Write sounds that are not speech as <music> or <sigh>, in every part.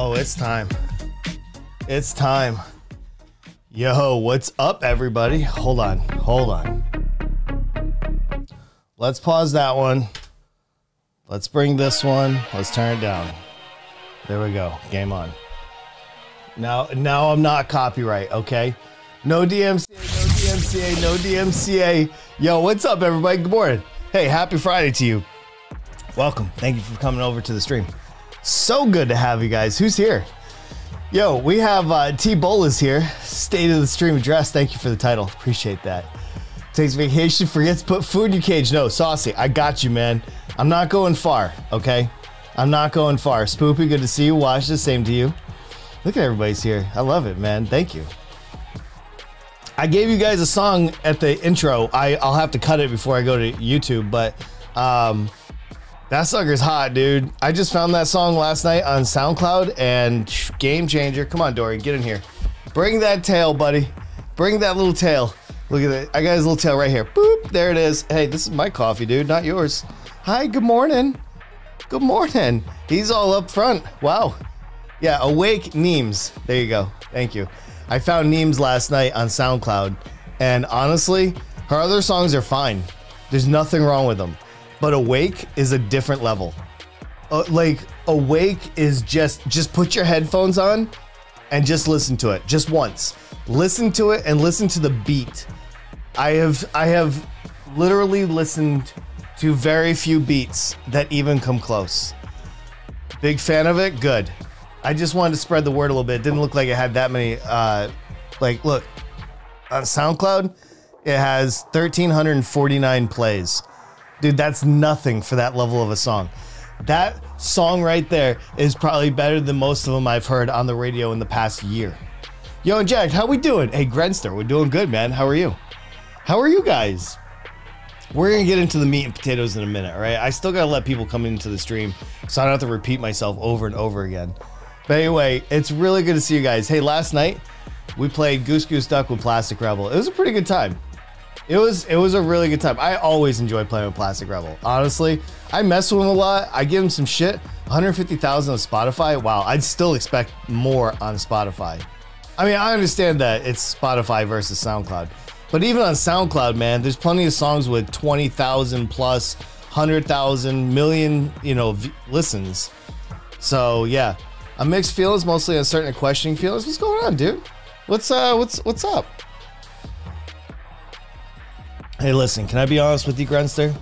Oh, it's time. It's time. Yo, what's up, everybody? Hold on. Hold on. Let's pause that one. Let's bring this one. Let's turn it down. There we go. Game on. Now, now I'm not copyright, okay? No DMCA, no DMCA, no DMCA. Yo, what's up, everybody? Good morning. Hey, happy Friday to you. Welcome. Thank you for coming over to the stream. So good to have you guys. Who's here? Yo, we have uh, T Bolas here. State of the stream address. Thank you for the title. Appreciate that. Takes vacation, forgets put food in your cage. No, Saucy, I got you, man. I'm not going far, okay? I'm not going far. Spoopy, good to see you. Watch the same to you. Look at everybody's here. I love it, man. Thank you. I gave you guys a song at the intro. I, I'll have to cut it before I go to YouTube, but um, that sucker's hot, dude. I just found that song last night on SoundCloud and game changer. Come on, Dory, get in here. Bring that tail, buddy. Bring that little tail. Look at it. I got his little tail right here. Boop. There it is. Hey, this is my coffee, dude, not yours. Hi, good morning. Good morning. He's all up front. Wow. Yeah, awake memes. There you go. Thank you. I found Neems last night on SoundCloud, and honestly, her other songs are fine. There's nothing wrong with them. But Awake is a different level. Uh, like Awake is just just put your headphones on and just listen to it just once. Listen to it and listen to the beat. I have I have literally listened to very few beats that even come close. Big fan of it. Good. I just wanted to spread the word a little bit. It didn't look like it had that many. Uh, like, look on SoundCloud, it has 1,349 plays. Dude, that's nothing for that level of a song. That song right there is probably better than most of them I've heard on the radio in the past year. Yo, and Jack, how we doing? Hey, Grenster, we're doing good, man. How are you? How are you guys? We're gonna get into the meat and potatoes in a minute, all right? I still gotta let people come into the stream, so I don't have to repeat myself over and over again. But anyway, it's really good to see you guys. Hey, last night we played Goose Goose Duck with Plastic Rebel. It was a pretty good time. It was it was a really good time. I always enjoy playing with Plastic Rebel. Honestly, I mess with him a lot. I give him some shit. 150,000 on Spotify. Wow, I'd still expect more on Spotify. I mean, I understand that it's Spotify versus SoundCloud, but even on SoundCloud, man, there's plenty of songs with 20,000 plus, 100,000 million, you know, v- listens. So yeah, a mixed feelings, mostly uncertain and questioning feelings. What's going on, dude? What's uh, what's what's up? Hey, listen, can I be honest with you, Grenster?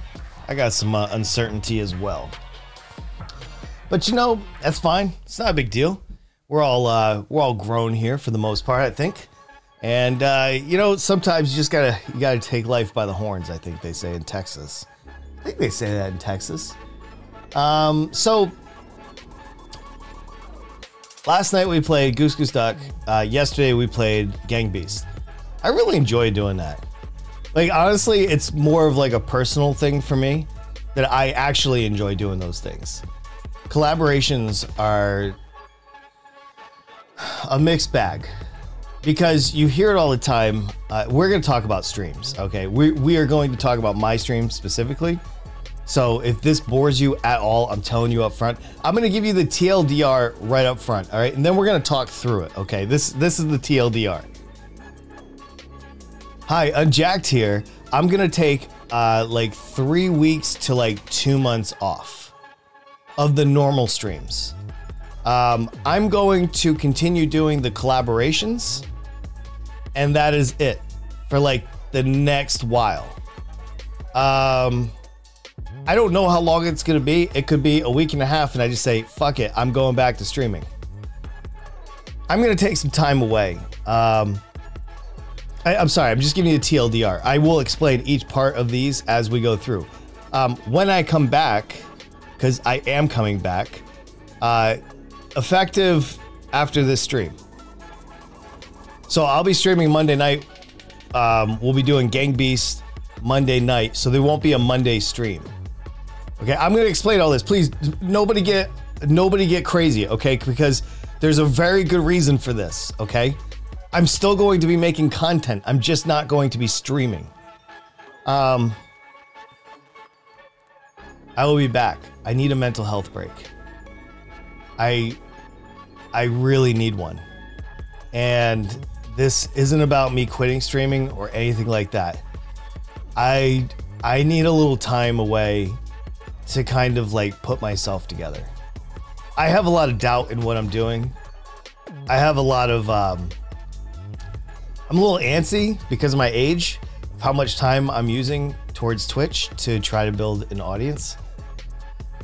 I got some uh, uncertainty as well. But you know, that's fine. It's not a big deal. We're all uh, we're all grown here for the most part, I think. And uh, you know, sometimes you just gotta you gotta take life by the horns. I think they say in Texas. I think they say that in Texas. Um, so last night we played Goose Goose Duck. Uh, yesterday we played Gang Beast. I really enjoy doing that. Like honestly, it's more of like a personal thing for me that I actually enjoy doing those things. Collaborations are a mixed bag because you hear it all the time. Uh, we're going to talk about streams, okay? We, we are going to talk about my stream specifically. So if this bores you at all, I'm telling you up front. I'm going to give you the TLDR right up front, all right? And then we're going to talk through it, okay? This this is the TLDR. Hi, Unjacked here. I'm gonna take uh, like three weeks to like two months off of the normal streams. Um, I'm going to continue doing the collaborations, and that is it for like the next while. Um, I don't know how long it's gonna be. It could be a week and a half, and I just say, fuck it, I'm going back to streaming. I'm gonna take some time away. Um, I, am sorry, I'm just giving you a TLDR. I will explain each part of these as we go through. Um, when I come back, because I am coming back, uh, effective after this stream. So I'll be streaming Monday night. Um, we'll be doing Gang Beast Monday night, so there won't be a Monday stream. Okay, I'm gonna explain all this. Please, nobody get nobody get crazy, okay? Because there's a very good reason for this, okay? I'm still going to be making content. I'm just not going to be streaming. Um, I will be back. I need a mental health break. I I really need one. And this isn't about me quitting streaming or anything like that. I I need a little time away to kind of like put myself together. I have a lot of doubt in what I'm doing. I have a lot of um I'm a little antsy because of my age, of how much time I'm using towards Twitch to try to build an audience.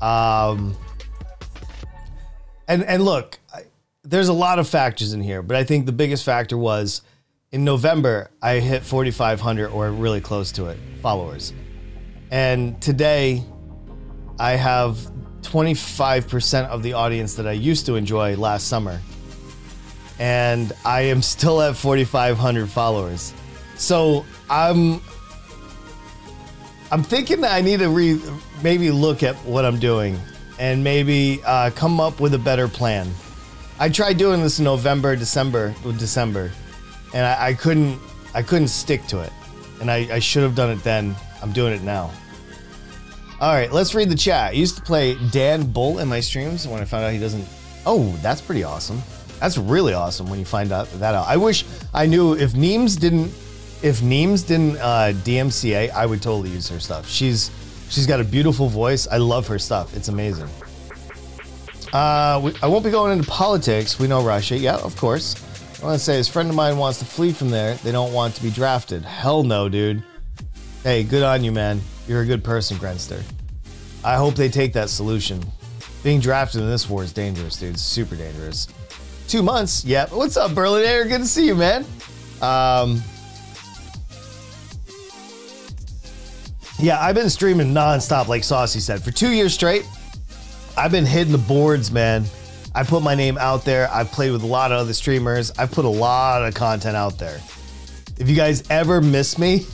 Um, and and look, I, there's a lot of factors in here, but I think the biggest factor was in November I hit 4,500 or really close to it followers, and today I have 25% of the audience that I used to enjoy last summer and I am still at 4,500 followers. So I'm I'm thinking that I need to re maybe look at what I'm doing and maybe uh, come up with a better plan. I tried doing this in November, December, December, and I, I couldn't I couldn't stick to it, and I, I should have done it then. I'm doing it now. All right, let's read the chat. I used to play Dan Bull in my streams when I found out he doesn't. Oh, that's pretty awesome. That's really awesome when you find out that out. I wish I knew if Neems didn't if Neems didn't uh, DMCA, I would totally use her stuff. She's she's got a beautiful voice. I love her stuff. It's amazing. Uh, we, I won't be going into politics. We know Russia. Yeah, of course. I want to say, his friend of mine wants to flee from there. They don't want to be drafted. Hell no, dude. Hey, good on you, man. You're a good person, Grenster. I hope they take that solution. Being drafted in this war is dangerous, dude. Super dangerous. Two months? Yep. What's up, Berlin Air? Good to see you, man. Um, yeah, I've been streaming nonstop, like Saucy said, for two years straight. I've been hitting the boards, man. I put my name out there. I've played with a lot of other streamers. I've put a lot of content out there. If you guys ever miss me,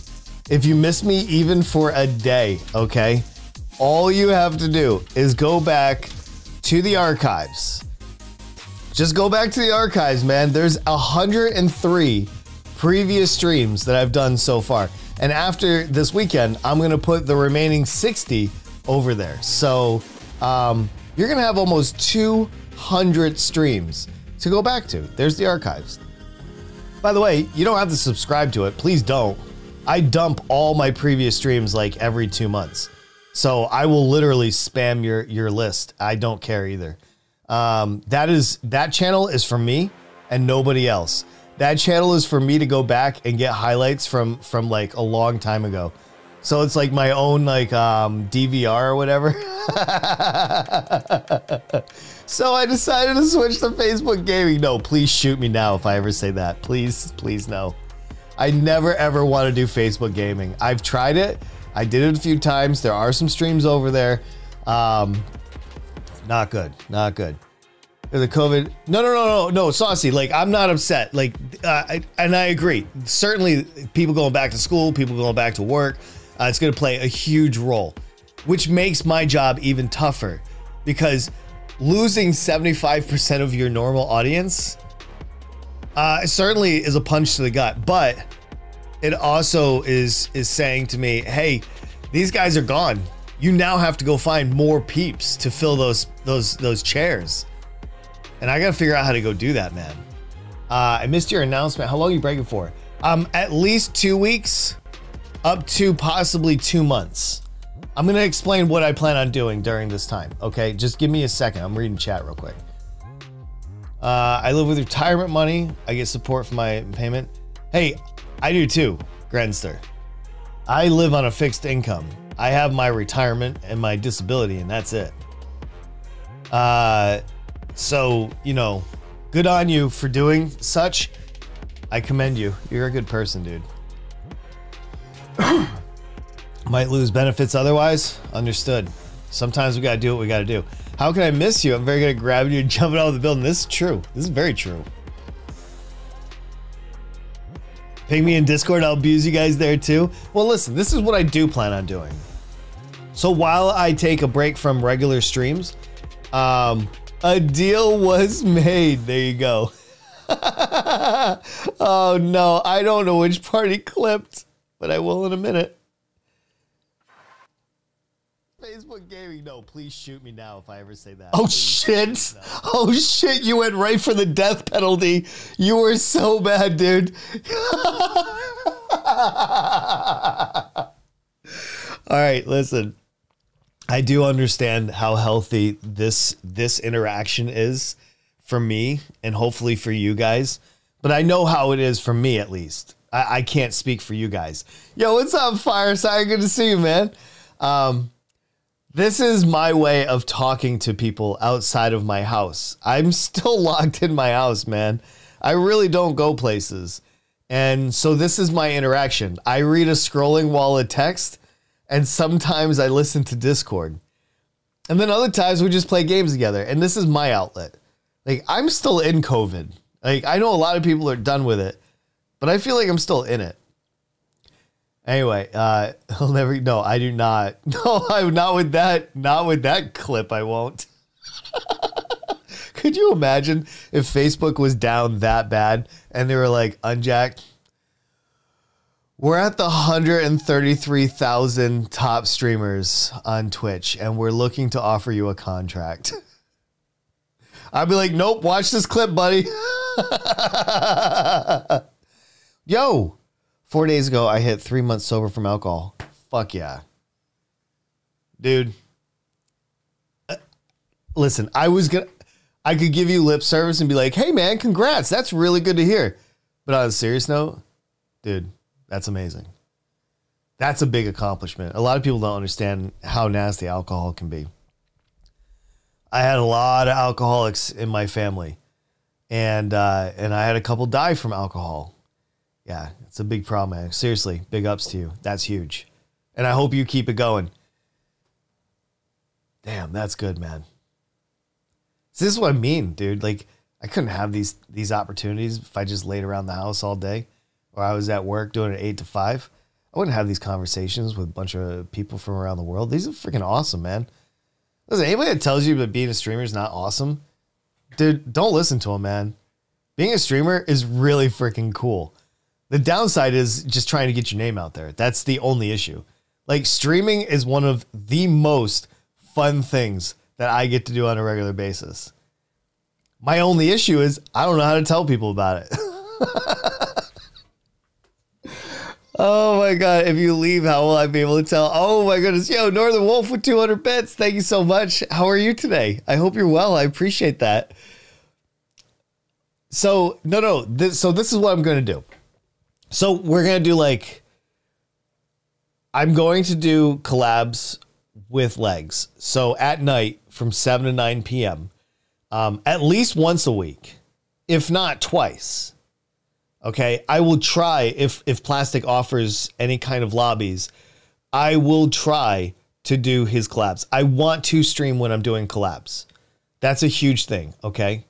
if you miss me even for a day, okay, all you have to do is go back to the archives. Just go back to the archives, man. There's 103 previous streams that I've done so far. And after this weekend, I'm going to put the remaining 60 over there. So um, you're going to have almost 200 streams to go back to. There's the archives. By the way, you don't have to subscribe to it. Please don't. I dump all my previous streams like every two months. So I will literally spam your your list. I don't care either. Um, that is that channel is for me and nobody else. That channel is for me to go back and get highlights from from like a long time ago. So it's like my own like um, DVR or whatever. <laughs> so I decided to switch to Facebook gaming. No, please shoot me now if I ever say that. Please, please no. I never ever want to do Facebook gaming. I've tried it. I did it a few times. There are some streams over there. Um, not good. Not good. The COVID. No, no, no, no, no. Saucy. Like I'm not upset. Like, uh, I, and I agree. Certainly, people going back to school, people going back to work. Uh, it's going to play a huge role, which makes my job even tougher because losing 75% of your normal audience uh, certainly is a punch to the gut, but it also is is saying to me, "Hey, these guys are gone. You now have to go find more peeps to fill those those those chairs." And I got to figure out how to go do that, man. Uh, I missed your announcement. How long are you breaking for? Um, at least two weeks, up to possibly two months. I'm gonna explain what I plan on doing during this time. Okay, just give me a second. I'm reading chat real quick. Uh, I live with retirement money. I get support for my payment. Hey, I do too, Grenster. I live on a fixed income. I have my retirement and my disability, and that's it. Uh, so you know, good on you for doing such. I commend you. You're a good person, dude. <coughs> Might lose benefits otherwise. Understood. Sometimes we gotta do what we gotta do. How can I miss you? I'm very good at grabbing you and <laughs> jumping out of the building. This is true. This is very true. Ping me in Discord. I'll abuse you guys there too. Well, listen, this is what I do plan on doing. So while I take a break from regular streams, um, a deal was <laughs> made. There you go. <laughs> oh no, I don't know which party clipped, but I will in a minute. Facebook gaming. No, please shoot me now if I ever say that. Oh Please shit! Oh shit! You went right for the death penalty. You were so bad, dude. <laughs> All right, listen. I do understand how healthy this this interaction is for me and hopefully for you guys, but I know how it is for me at least. I, I can't speak for you guys. Yo, what's up, Fireside? Good to see you, man. Um, this is my way of talking to people outside of my house. I'm <laughs> still locked in my house, man. I really don't go places. And so this is my interaction. I read a scrolling wall of text, and sometimes I listen to Discord. And then other times we just play games together. And this is my outlet. Like, I'm still in COVID. Like, I know a lot of people are done with it, but I feel like I'm still in it. Anyway, uh, <laughs> I'll never. No, I do not. <laughs> No, I'm not with that. Not with that clip. I won't. <laughs> Could you imagine if Facebook was down that bad and they were like, unjacked? We're at the 133,000 top streamers on Twitch and we're looking to offer you a contract. I'd be like, nope, watch this clip, buddy. <laughs> Yo, four days ago, I hit three months sober from alcohol. Fuck yeah. Dude. Uh, Listen, I was gonna, I could give you lip service and be like, hey man, congrats. That's really good to hear. But on a serious note, dude, that's amazing. That's a big accomplishment. A lot of people don't understand how nasty alcohol can be. I had a lot of alcoholics in my family, and uh, and I had a couple die from alcohol. Yeah, it's a big problem, man. Seriously, big ups to you. That's huge, and I hope you keep it going. Damn, that's good, man. This is what I mean, dude. Like I couldn't have these these opportunities if I just laid around the house all day, or I was at work doing an eight to five. I wouldn't have these conversations with a bunch of people from around the world. These are freaking awesome, man. Listen, anybody that tells you that being a streamer is not awesome, dude, don't listen to them, man. Being a streamer is really freaking cool. The downside is just trying to get your name out there. That's the only issue. Like streaming is one of the most fun things that I get to do on a regular basis. My only issue is I don't know how to tell people about it. <laughs> oh my god, if you leave, how will I be able to tell? Oh my goodness, yo, Northern Wolf with 200 bits. Thank you so much. How are you today? I hope you're well. I appreciate that. So, no, no. This, so this is what I'm going to do. So we're going to do like I'm going to do collabs with legs. So at night from 7 to 9 p.m um, at least once a week, if not twice. Okay, I will try if if plastic offers any kind of lobbies, I will try to do his collabs. I want to stream when I'm doing collabs. That's a huge thing. Okay,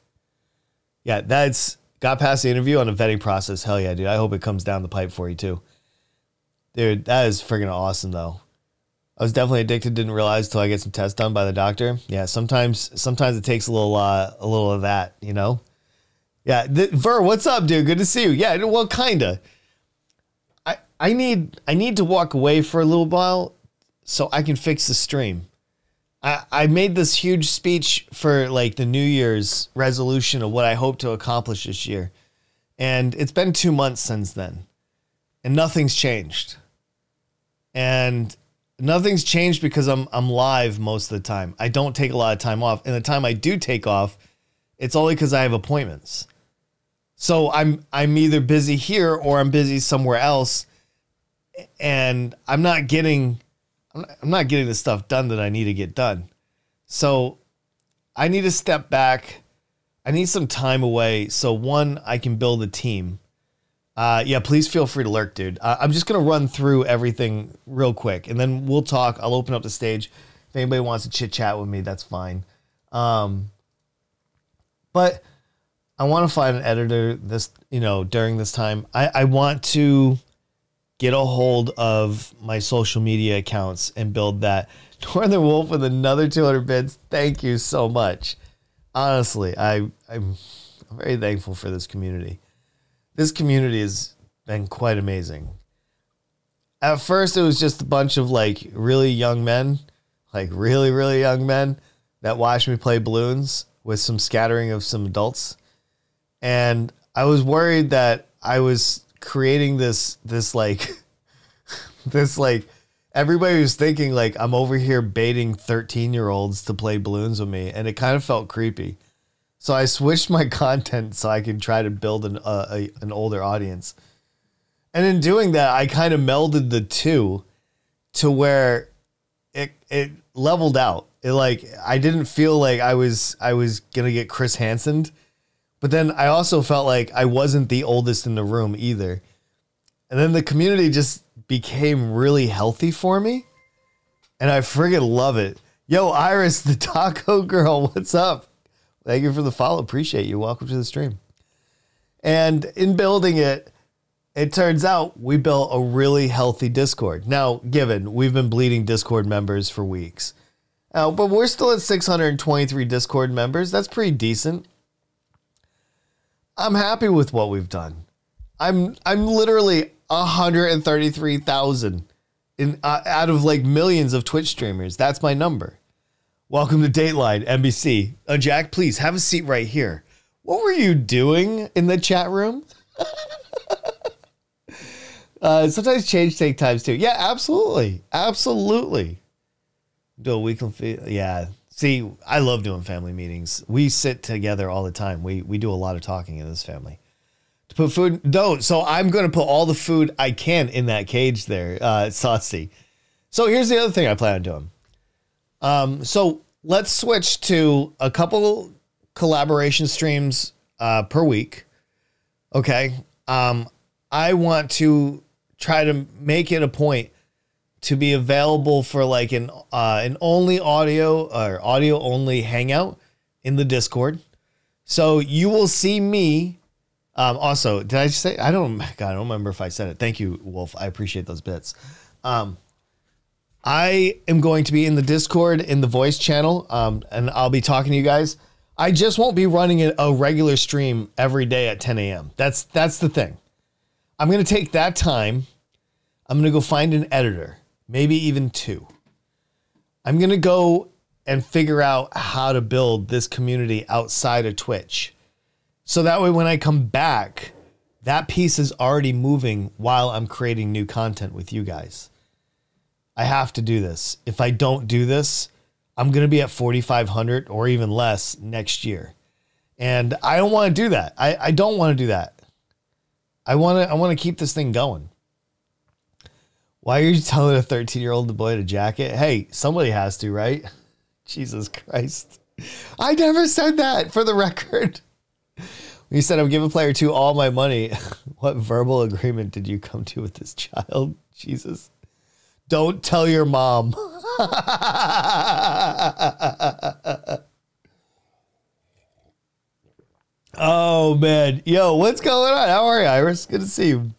yeah, that's got past the interview on a vetting process. Hell yeah, dude! I hope it comes down the pipe for you too, dude. That is freaking awesome though. I was definitely addicted. Didn't realize until I get some tests done by the doctor. Yeah, sometimes sometimes it takes a little uh, a little of that, you know. Yeah, th- Ver, what's up, dude? Good to see you. Yeah, well, kinda. I I need I need to walk away for a little while so I can fix the stream. I I made this huge speech for like the New Year's resolution of what I hope to accomplish this year, and it's been two months since then, and nothing's changed. And nothing's changed because I'm I'm live most of the time. I don't take a lot of time off, and the time I do take off, it's only because I have appointments. So I'm I'm either busy here or I'm busy somewhere else, and I'm not getting I'm not, getting the stuff done that I need to get done. So I need to step back. I need some time away so one I can build a team uh, yeah, please feel free to lurk, dude. Uh, I'm just gonna run through everything real quick, and then we'll talk. I'll open up the stage. If anybody wants to chit chat with me, that's fine. Um, but I want to find an editor this, you know, during this time. I, I want to get a hold of my social media accounts and build that. <laughs> Northern Wolf with another 200 bits. Thank you so much. Honestly, I I'm very thankful for this community this community has been quite amazing. At first, it was just a bunch of like really young men, like really, really young men that watched me play balloons with some scattering of some adults. And I was worried that I was creating this, this like, <laughs> this like, everybody was thinking like I'm over here baiting 13 year olds to play balloons with me. And it kind of felt creepy. So I switched my <laughs> content so I could try to build an uh, a, an older audience. And in doing that, I kind of melded the two to where it it leveled out. It like I didn't feel like I was I was gonna get Chris Hansen, but then I also felt like I wasn't the oldest in the room either. And then the community just became really healthy for me. And I friggin' love it. Yo, Iris, <laughs> the taco girl, what's up? Thank you for the follow. Appreciate you. Welcome to the stream. And in building it, it turns out we built a really healthy Discord. Now, given we've been bleeding Discord members for weeks, uh, but we're still at 623 Discord members. That's pretty decent. I'm happy with what we've done. I'm I'm literally 133,000 in uh, out of like millions of Twitch streamers. That's my number. Welcome to Dateline NBC. Uh, Jack, please have a seat right here. What were you doing in the chat room? <laughs> uh, sometimes change take times too. Yeah, absolutely, absolutely. Do a weekly, yeah. See, I love doing family meetings. We sit together all the time. We we do a lot of talking in this family. To put food, don't. So I'm going to put all the food I can in that cage there, uh, saucy. So here's the other thing I plan on doing. Um, so let's switch to a couple collaboration streams uh, per week. Okay. Um, I want to try to make it a point to be available for like an uh, an only audio or audio only hangout in the Discord. So you will see me. Um, also, did I say I don't? <laughs> God, I don't remember if I said it. Thank you, Wolf. I appreciate those bits. Um, I am going to be in the Discord in the voice channel, um, and I'll be talking to you guys. I just won't be running a- regular stream every day at 10 a.m. That's that's the thing. I'm gonna take that time. I'm gonna go find an editor, maybe even two. I'm gonna go and figure out how to build this community outside of Twitch. So that way when I come back, that piece is already moving while I'm creating new content with you guys. I have to do this. If I don't do this, I'm going to be at 4,500 or even less next year. And I don't want to do that. I, I don't want to do that. I want to I want to keep this thing going. Why are you telling a 13 year old boy to jacket? Hey, somebody has to, right? Jesus Christ. I never said that for the record. You said I'm giving player two all my money. <laughs> what verbal agreement did you come to with this child? <laughs> Jesus. Don't tell your mom. <laughs> oh man. Yo, what's going on? How are you, Iris? Good to see you.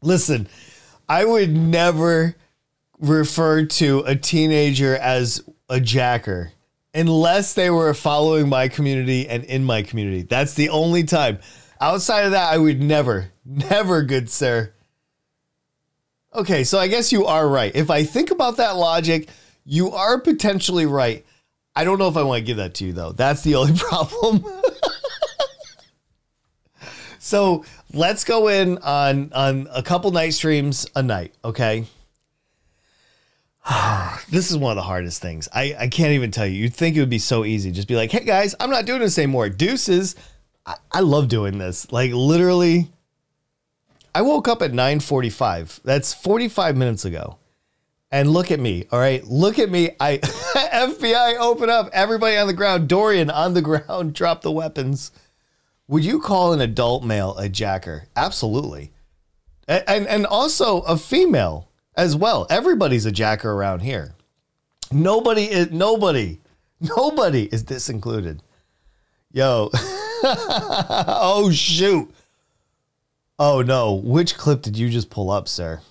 Listen, I would never refer to a teenager as a jacker unless they were following my community and in my community. That's the only time. Outside of that, I would never, never, good sir. Okay, so I guess you are right. If I think about that logic, you are potentially right. I don't know if I want to give that to you though. That's the only <laughs> problem. So let's go in on on a couple night streams a night, okay? <sighs> this is one of the hardest things. I, I can't even tell you. You'd think it would be so easy. Just be like, hey guys, I'm not doing this anymore. Deuces. I, I love doing this. Like literally, I woke up at 9:45. That's 45 minutes ago. And look at me. All right. Look at me. I <laughs> FBI open up. Everybody on the ground. Dorian on the <laughs> ground. Drop the weapons. Would you call an adult male a jacker? Absolutely. And and also a female as well. Everybody's a jacker around here. Nobody is nobody. <laughs> Nobody is this included. Yo. <laughs> oh shoot. Oh no, which clip did you just pull up, sir?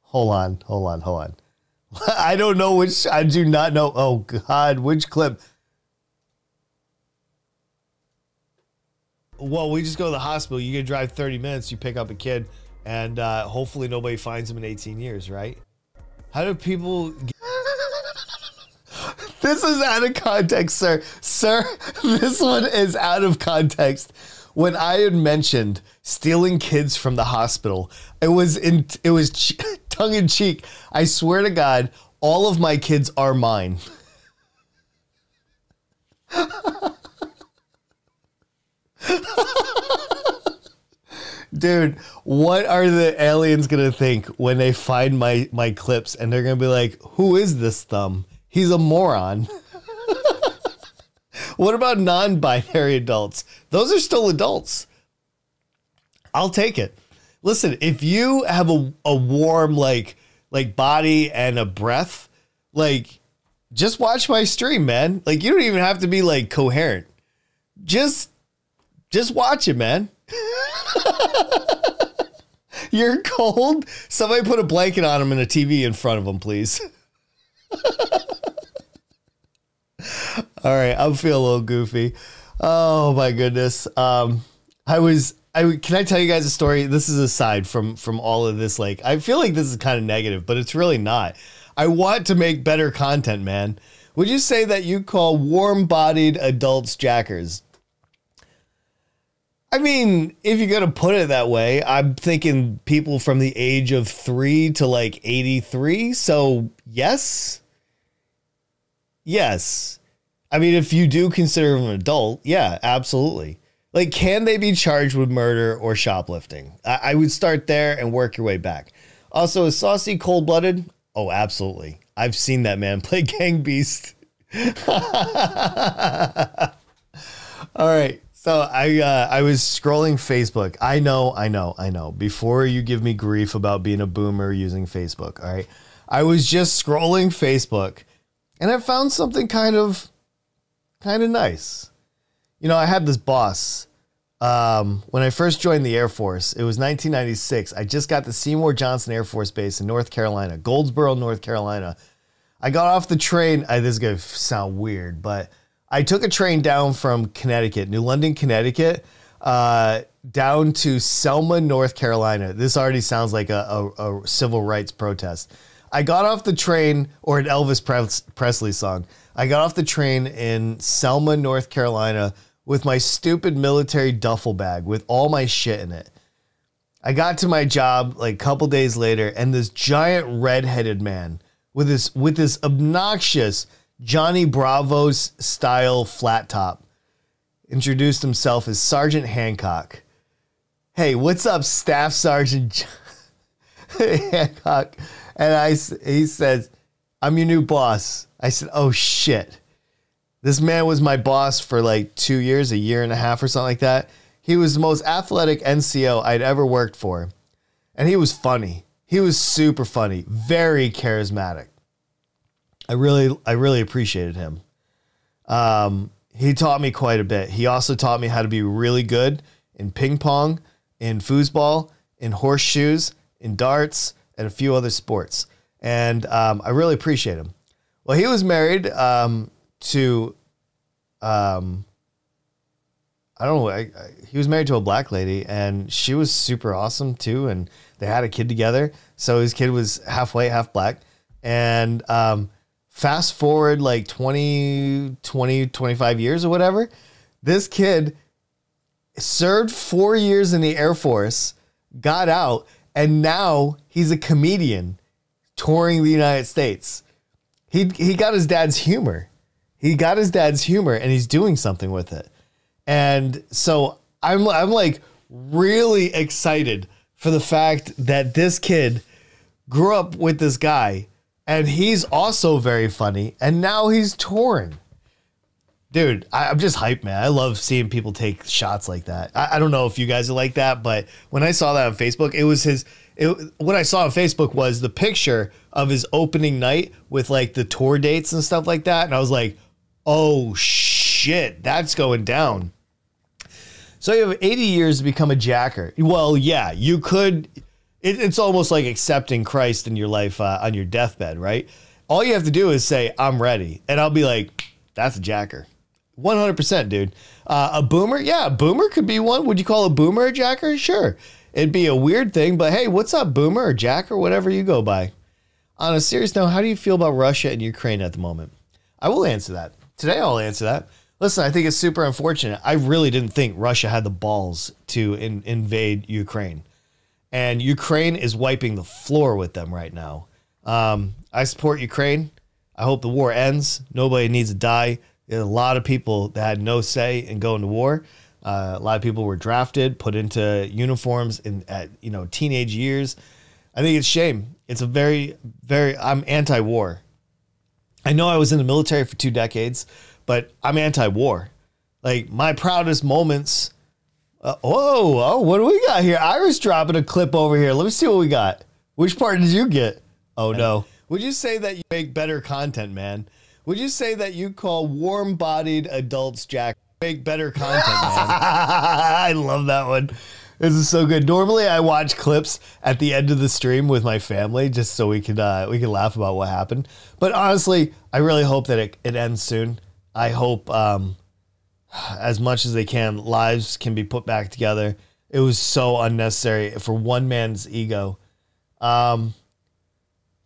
Hold on, hold on, hold on. <laughs> I don't know which I do not know. Oh god, which clip? Well, we just go to the hospital. You get drive 30 minutes, you pick up a kid, and uh, hopefully nobody finds him in 18 years, right? How do people get- <laughs> This is out of context, sir. Sir, <laughs> this one is out of context. When I had mentioned stealing kids from the hospital, it was in it was <laughs> tongue in cheek. I swear to God, all of my kids are mine. Dude, what are the aliens gonna think when they find my my clips and they're gonna be like, "Who is this thumb? He's a moron." <laughs> what about non-binary adults? Those are still adults. I'll take it. Listen, if you have a, a warm like like body and a breath, like just watch my stream, man. Like you don't even have to be like coherent. Just just watch it, man. You're cold? Somebody put a blanket on him and a TV in front of him, please. All right, I'm feeling a little goofy. Oh my goodness. Um, I was. I can I tell you guys a story? This is aside from from all of this. Like, I feel like this is kind of negative, but it's really not. I want to make better content, man. Would you say that you call warm-bodied adults jackers? I mean, if you're gonna put it that way, I'm thinking people from the age of three to like 83. So yes, yes. I mean, if you do consider them an adult, yeah, absolutely. Like, can they be charged with murder or shoplifting? I, I would start there and work your way back. Also, is Saucy cold blooded? Oh, absolutely. I've seen that man <laughs> play Gang Beast. <laughs> All right. So I uh, I was scrolling Facebook. I know, I know, I know. Before you give me grief about being a boomer using Facebook, all right. I was just scrolling Facebook and I found something kind of kind of nice. You know, I had this boss um, when I first joined the Air Force. It was 1996. I just got to Seymour Johnson Air Force Base in North Carolina, Goldsboro, North Carolina. I got off the train. I, this is gonna sound weird, but I took a train down from Connecticut, New London, Connecticut, uh, down to Selma, North Carolina. This already sounds like a, a, a civil rights protest. I got off the train, or an Elvis Pres- Presley song. I got off the train in Selma, North Carolina, with my stupid military duffel bag with all my shit in it. I got to my job like a couple days later, and this giant red-headed man with this with this obnoxious Johnny Bravo's style flat top introduced himself as Sergeant Hancock. Hey, what's up, Staff Sergeant <laughs> Hancock? And I, he says, "I'm your new boss." I said, "Oh shit." This man was my boss for like two years, a year and a half, or something like that. He was the most athletic NCO I'd ever worked for. And he was funny. He was super funny, very charismatic. I really, I really appreciated him. Um, he taught me quite a bit. He also taught me how to be really good in ping pong, in foosball, in horseshoes, in darts, and a few other sports. And um, I really appreciate him. Well, he was married um, to, um, I don't know, I, I, he was married to a black lady, and she was super awesome too. And they had a kid together. So his kid was half white, half black. And um, fast forward like 20, 20, 25 years or whatever, this kid served four years in the Air Force, got out, and now he's a comedian touring the United States. He he got his dad's humor. He got his dad's humor and he's doing something with it. And so I'm I'm like really excited for the fact that this kid grew up with this guy and he's also very funny and now he's touring. Dude, I, I'm just hyped, man. I love seeing people take shots like that. I, I don't know if you guys are like that, but when I saw that on Facebook, it was his. It, what I saw on Facebook was the picture of his opening night with like the tour dates and stuff like that, and I was like, "Oh shit, that's going down." So you have 80 years to become a jacker. Well, yeah, you could. It, it's almost like accepting Christ in your life uh, on your deathbed, right? All you have to do is say, "I'm ready," and I'll be like, "That's a jacker." 100%, dude. Uh, a boomer? Yeah, a boomer could be one. Would you call a boomer a jacker? Sure. It'd be a weird thing, but hey, what's up, boomer or jacker, whatever you go by? On a serious note, how do you feel about Russia and Ukraine at the moment? I will answer that. Today I'll answer that. Listen, I think it's super unfortunate. I really didn't think Russia had the balls to in, invade Ukraine. And Ukraine is wiping the floor with them right now. Um, I support Ukraine. I hope the war ends. Nobody needs to die. There are a lot of people that had no say in going to war. Uh, a lot of people were drafted, put into uniforms in at you know teenage years. I think it's shame. It's a very, very. I'm anti-war. I know I was in the military for two decades, but I'm anti-war. Like my proudest moments. Uh, whoa, oh, what do we got here? Iris dropping a clip over here. Let me see what we got. Which part did you get? Oh no. Would you say that you make better content, man? Would you say that you call warm-bodied adults Jack make better content, man? <laughs> I love that one. This is so good. Normally, I watch clips at the end of the stream with my family just so we can uh, we can laugh about what happened. But honestly, I really hope that it, it ends soon. I hope um, as much as they can, lives can be put back together. It was so unnecessary for one man's ego. Um,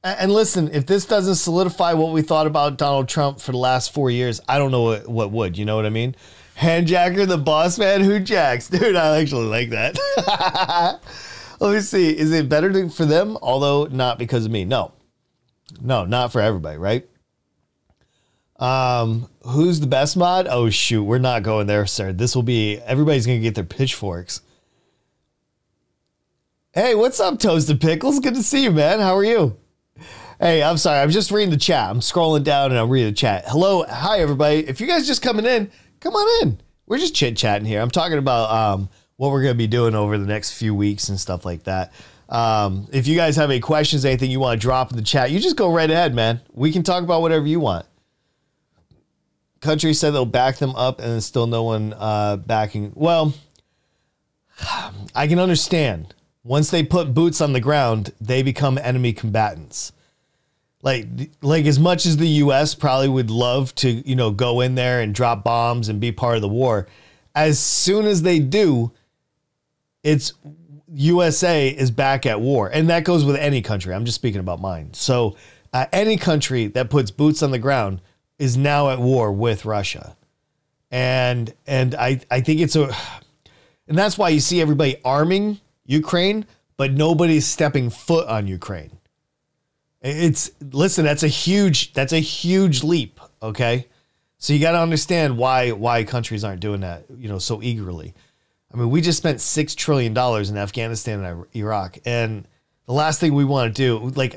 And listen, if this doesn't solidify what we thought about Donald Trump for the last four years, I don't know what, what would. You know what I mean? Handjacker, the boss man who jacks. <laughs> Dude, I actually like that. <laughs> Let me see. Is it better to, for them? Although not because of me. No. No, not for everybody, right? Um, who's the best mod? Oh shoot, we're not going there, sir. This will be everybody's gonna get their pitchforks. Hey, what's up, Toasted Pickles? Good to see you, man. How are you? Hey, I'm sorry. I'm just reading the chat. I'm scrolling down and I'm reading the chat. Hello, hi everybody. If you guys just coming in, come on in. We're just chit chatting here. I'm talking about um, what we're gonna be doing over the next few weeks and stuff like that. Um, if you guys have any questions, anything you want to drop in the chat, you just go right ahead, man. We can talk about whatever you want. Country said they'll back them up, and there's still no one uh, backing. Well, I can understand. Once they put boots on the ground, they become enemy combatants. Like, like as much as the U.S. probably would love to, you know, go in there and drop bombs and be part of the war, as soon as they do, it's USA is back at war, and that goes with any country. I'm just speaking about mine. So, uh, any country that puts boots on the ground is now at war with Russia, and and I I think it's a, and that's why you see everybody arming Ukraine, but nobody's stepping foot on Ukraine. It's listen, that's a huge that's a huge leap. Okay, so you got to understand why why countries aren't doing that, you know, so eagerly. I mean, we just spent six trillion dollars in Afghanistan and Iraq, and the last thing we want to do, like,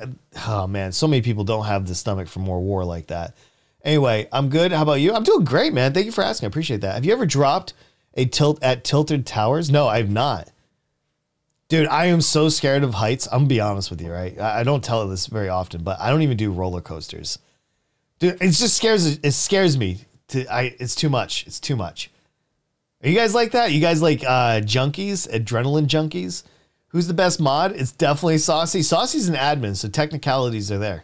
oh man, so many people don't have the stomach for more war like that. Anyway, I'm good. How about you? I'm doing great, man. Thank you for asking. I appreciate that. Have you ever dropped a tilt at Tilted Towers? No, I've not. Dude, I am so scared of heights. I'm gonna be honest with you, right? I don't tell this very often, but I don't even do roller coasters. Dude, it just scares it scares me. To I, it's too much. It's too much. Are you guys like that? You guys like uh, junkies, adrenaline junkies? Who's the best mod? It's definitely Saucy. Saucy's an admin, so technicalities are there.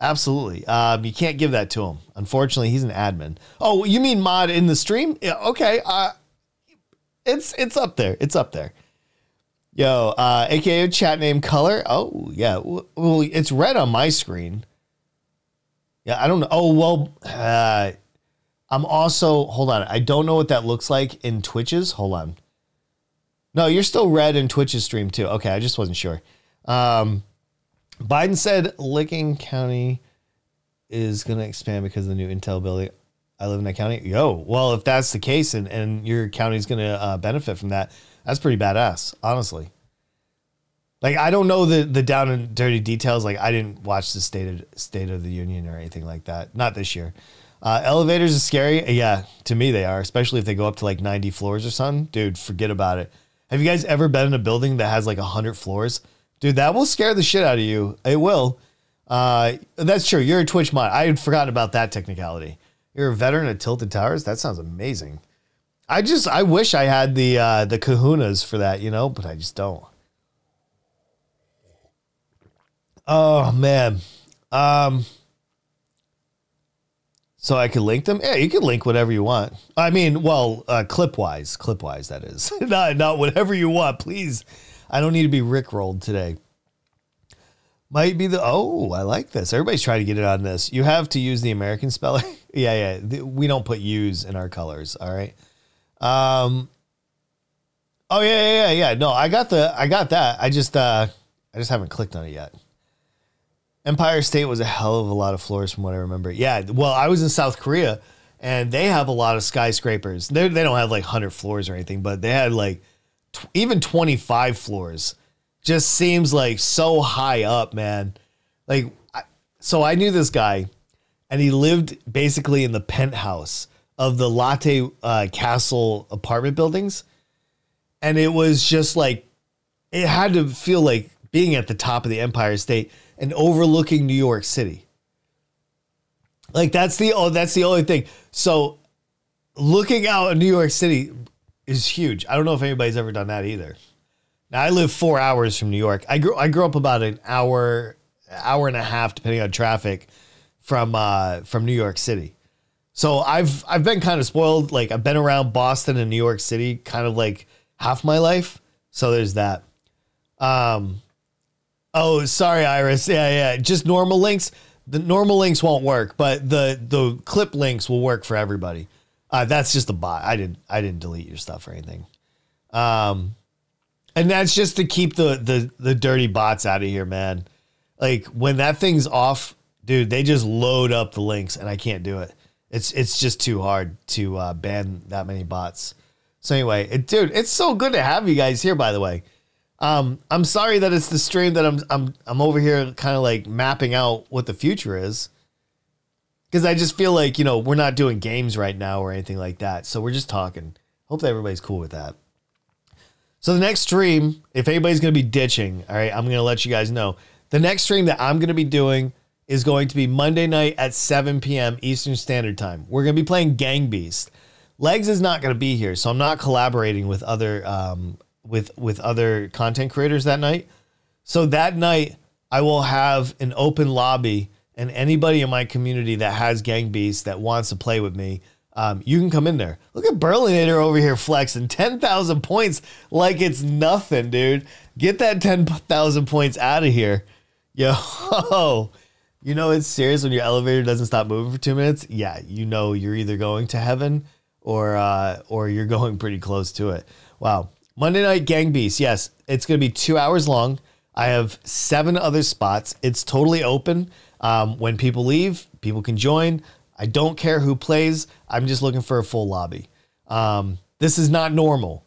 Absolutely. Um, you can't give that to him. Unfortunately, he's an admin. Oh, you mean mod in the stream? Yeah, okay. Uh, it's it's up there. It's up there. Yo, uh, aka chat name color. Oh yeah. Well, it's red on my screen. Yeah, I don't know. Oh well. Uh, I'm also hold on. I don't know what that looks like in Twitches. Hold on. No, you're still red in Twitch's stream too. Okay, I just wasn't sure. Um, Biden said Licking County is going to expand because of the new Intel building. I live in that county. Yo, well, if that's the case and, and your county's going to uh, benefit from that, that's pretty badass, honestly. Like I don't know the the down and dirty details. Like I didn't watch the state of State of the Union or anything like that. Not this year. Uh, elevators are scary. Yeah, to me they are, especially if they go up to like 90 floors or something. Dude, forget about it. Have you guys ever been in a building that has like 100 floors? Dude, that will scare the shit out of you. It will. Uh, that's true. You're a Twitch mod. I had forgotten about that technicality. You're a veteran at Tilted Towers. That sounds amazing. I just I wish I had the uh, the kahunas for that, you know, but I just don't. Oh man. Um so I could link them? Yeah, you can link whatever you want. I mean, well, uh, clip wise, clip wise, that is. <laughs> not, not whatever you want, please. I don't need to be rickrolled today. Might be the, oh, I like this. Everybody's trying to get it on this. You have to use the American spelling. <laughs> yeah, yeah. We don't put use in our colors. All right. Um, oh, yeah, yeah, yeah, yeah. No, I got the, I got that. I just, uh, I just haven't clicked on it yet. Empire State was a hell of a lot of floors from what I remember. Yeah, well, I was in South Korea and they have a lot of skyscrapers. They they don't have like 100 floors or anything, but they had like even 25 floors. Just seems like so high up, man. Like so I knew this guy and he lived basically in the penthouse of the Lotte uh, Castle apartment buildings. And it was just like it had to feel like being at the top of the Empire State and overlooking New York City. Like that's the oh that's the only thing. So looking out at New York City is huge. I don't know if anybody's ever done that either. Now I live four hours from New York. I grew I grew up about an hour hour and a half depending on traffic from uh from New York City. So I've I've been kind of spoiled. Like I've been around Boston and New York City kind of like half my life. So there's that. Um Oh, sorry, Iris. Yeah, yeah. Just normal links. The normal links won't work, but the the clip links will work for everybody. Uh, that's just a bot. I didn't I didn't delete your stuff or anything. Um, and that's just to keep the the the dirty bots out of here, man. Like when that thing's off, dude, they just load up the links, and I can't do it. It's it's just too hard to uh, ban that many bots. So anyway, it, dude, it's so good to have you guys here. By the way, um, I'm sorry that it's the stream that I'm I'm I'm over here kind of like mapping out what the future is. Because I just feel like you know we're not doing games right now or anything like that, so we're just talking. Hope that everybody's cool with that. So the next stream, if anybody's going to be ditching, all right, I'm going to let you guys know. The next stream that I'm going to be doing is going to be Monday night at 7 p.m. Eastern Standard Time. We're going to be playing Gang Beast. Legs is not going to be here, so I'm not collaborating with other um, with with other content creators that night. So that night, I will have an open lobby, and anybody in my community that has Gang Beast that wants to play with me, um, you can come in there. Look at Berlinator over here flexing 10,000 points like it's nothing, dude. Get that 10,000 points out of here. Yo, <laughs> you know it's serious when your elevator doesn't stop moving for two minutes? Yeah, you know you're either going to heaven or uh, or you're <laughs> going pretty close to it. Wow. Monday Night Gang Beast. Yes, it's going to be two hours long. I have seven other spots. It's totally open. Um, when people leave, people can join. I don't care who plays. I'm just looking for a full lobby. Um, this is not normal.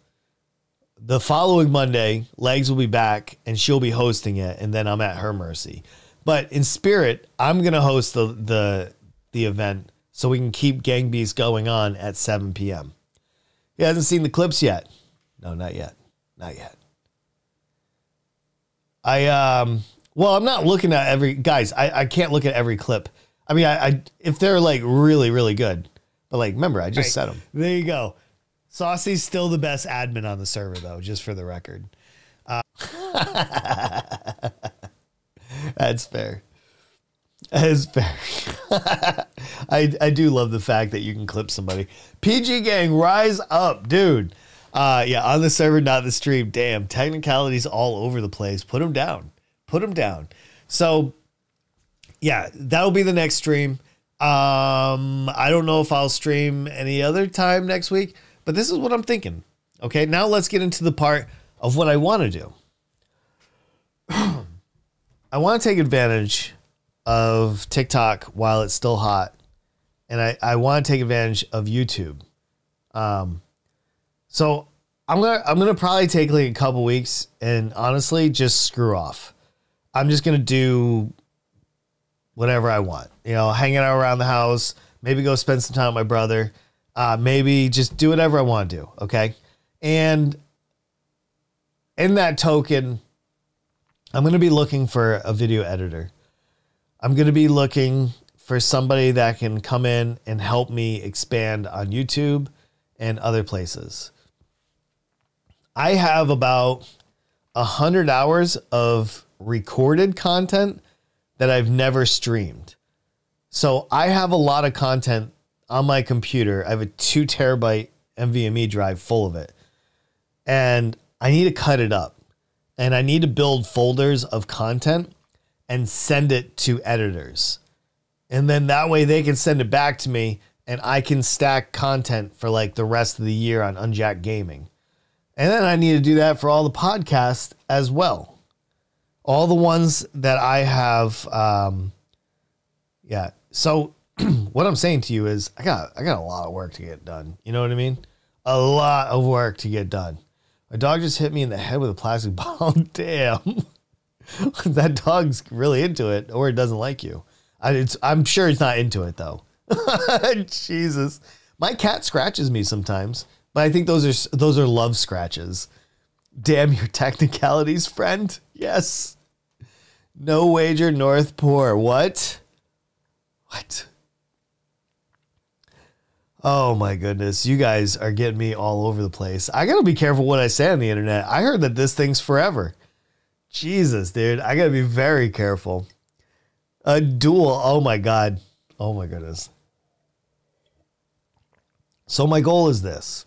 The following Monday, Legs will be back and she'll be hosting it, and then I'm at her mercy. But in spirit, I'm gonna host the the the event so we can keep Gang Beast going on at 7 p.m. He hasn't seen the clips yet. No, not yet. Not yet. I um well, I'm not looking at every guys, I, I can't look at every clip. I mean, I, I if they're like really, really good. But like remember, I just Right. said them. There you go. Saucy's still the best admin on the server though, just for the record. Uh, <laughs> that's fair. That is fair. <laughs> I I do love the fact that you can clip somebody. PG gang, rise up, dude. Uh, yeah, on the server, not the stream. Damn, technicalities all over the place. Put them down. Put them down. So, yeah, that'll be the next stream. Um, I don't know if I'll stream any other time next week, but this is what I'm thinking. Okay, now let's get into the part of what I want to do. <clears throat> I want to take advantage of TikTok while it's still hot, and I, I want to take advantage of YouTube. Um, so I'm gonna I'm gonna probably take like a couple weeks and honestly just screw off. I'm just gonna do whatever I want. You know, hanging out around the house, maybe go spend some time with my brother, uh, maybe just do whatever I want to do. Okay, and in that token, I'm gonna be looking for a video editor. I'm going to be looking for somebody that can come in and help me expand on YouTube and other places. I have about a hundred hours of recorded content that I've never streamed. So I have a lot of content on my computer. I have a two terabyte NVMe drive full of it. And I need to cut it up. And I need to build folders of content and send it to editors. And then that way they can send it back to me and I can stack content for like the rest of the year on Unjack Gaming. And then I need to do that for all the podcasts as well. All the ones that I have um yeah. So <clears throat> what I'm saying to you is I got I got a lot of work to get done. You know what I mean? A lot of work to get done. My dog just hit me in the head with a plastic <laughs> ball. Damn. <laughs> that dog's really into it, or it doesn't like you. I, I'm sure it's not into it though. <laughs> Jesus, my cat scratches me sometimes, but I think those are those are love scratches. Damn your technicalities, friend. Yes. No wager, North Poor. What? What? Oh my goodness, you guys are getting me all over the place. I gotta be careful what I say on the internet. I heard that this thing's forever. Jesus, dude, I gotta be very careful. A duel. Oh my god. Oh my goodness. So my goal is this.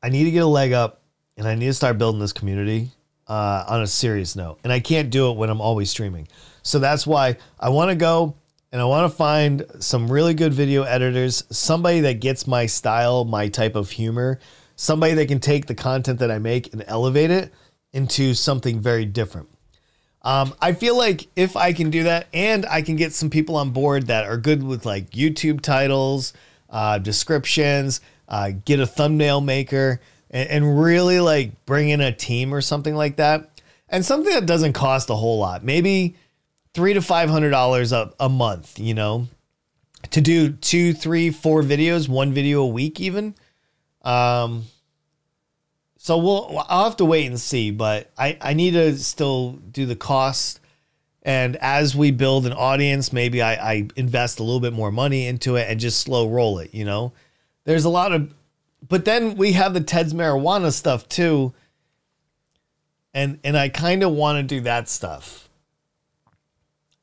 I need to get a leg up and I need to start building this community uh, on a serious note, and I can't do it when I'm always streaming. So that's why I want to go and I want to find some really good video editors, somebody that gets my style, my type of humor, somebody that can take the content that I make and elevate it into something very different. Um, I feel like if I can do that and I can get some people on board that are good with like YouTube titles, uh, descriptions, uh, get a thumbnail maker, and, and really like bring in a team or something like that, and something that doesn't cost a whole lot, maybe three to five hundred dollars a a month, you know, to do two, three, four videos, one video a week, even. Um, so we'll I'll have to wait and see, but I I need to still do the cost. And as we build an audience, maybe I, I invest a little bit more money into it and just slow roll it. You know, there's a lot of, but then we have the Ted's marijuana stuff too. And and I kind of want to do that stuff.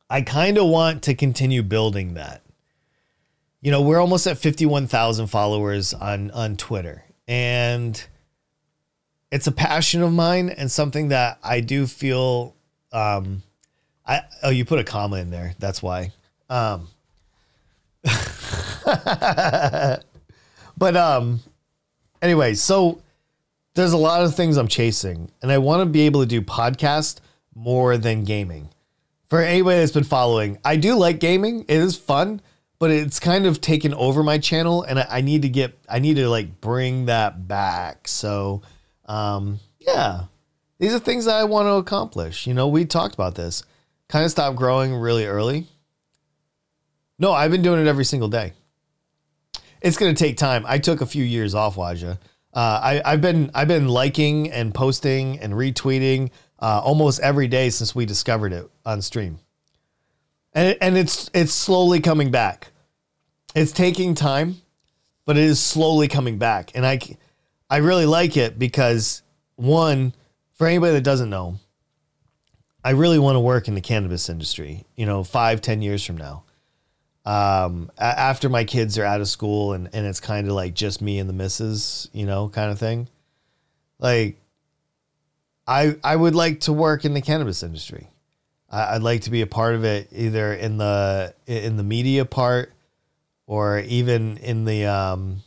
I kind of want to continue building that. You know, we're almost at 51,000 followers on on Twitter. And it's a passion of mine and something that I do feel um I oh you put a comma in there. That's why. Um <laughs> But um anyway, so there's a lot of things I'm chasing and I want to be able to do podcast more than gaming. For anybody that's been following, I do like gaming. It is fun, but it's kind of taken over my channel and I, I need to get I need to like bring that back. So um, yeah, these are things that I want to accomplish. You know, we talked about this. Kind of stopped growing really early. No, I've been doing it every single day. It's going to take time. I took a few years off, Waja. Uh, I, I've been I've been liking and posting and retweeting uh, almost every day since we discovered it on stream, and it, and it's it's slowly coming back. It's taking time, but it is slowly coming back, and I I really like it because one, for anybody that doesn't know, I really want to work in the cannabis industry. You know, five, ten years from now, um, a- after my kids are out of school and and it's kind of like just me and the missus, you know, kind of thing. Like, I I would like to work in the cannabis industry. I, I'd like to be a part of it, either in the in the media part, or even in the um,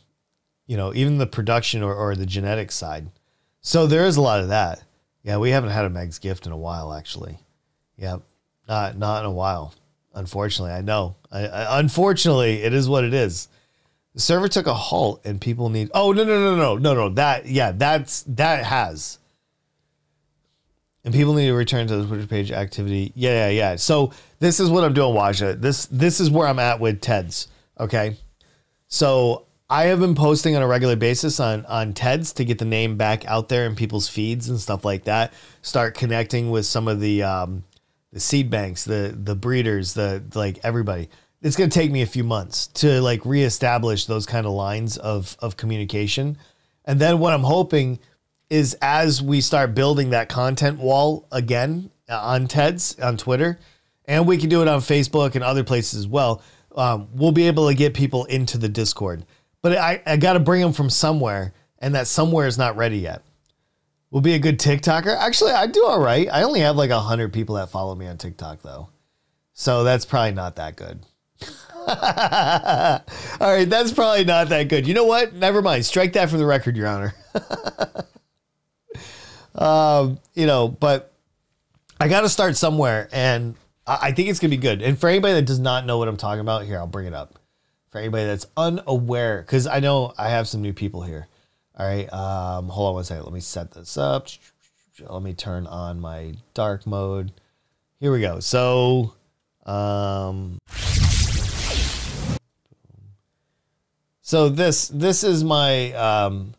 you know, even the production or, or the genetic side. So there is a lot of that. Yeah, we haven't had a Meg's gift in a while, actually. Yeah, not not in a while. Unfortunately, I know. I, I, unfortunately, it is what it is. The server took a halt, and people need. Oh no no no no no no! That yeah, that's that has. And people need to return to the Twitter page activity. Yeah yeah yeah. So this is what I'm doing, Waja. This this is where I'm at with Ted's. Okay, so I have been posting on a regular basis on on Ted's to get the name back out there in people's feeds and stuff like that. Start connecting with some of the um, the seed banks, the the breeders, the like everybody. It's gonna take me a few months to like reestablish those kind of lines of of communication, and then what I'm hoping is as we start building that content wall again uh, on Ted's on Twitter, and we can do it on Facebook and other places as well. Um, we'll be able to get people into the Discord but I, I got to bring them from somewhere, and that somewhere is not ready yet. Will be a good TikToker. Actually, I do all right. I only have like a hundred people that follow me on TikTok though, so that's probably not that good. <laughs> all right, that's probably not that good. You know what? Never mind. Strike that from the record, Your Honor. <laughs> um, you know, but I got to start somewhere, and I, I think it's gonna be good. And for anybody that does not know what I'm talking about, here I'll bring it up for anybody that's unaware, because I know I have some new people here. All right, um, hold on one second. Let me set this up. Let me turn on my dark mode. Here we go. So, um, so this this is my um,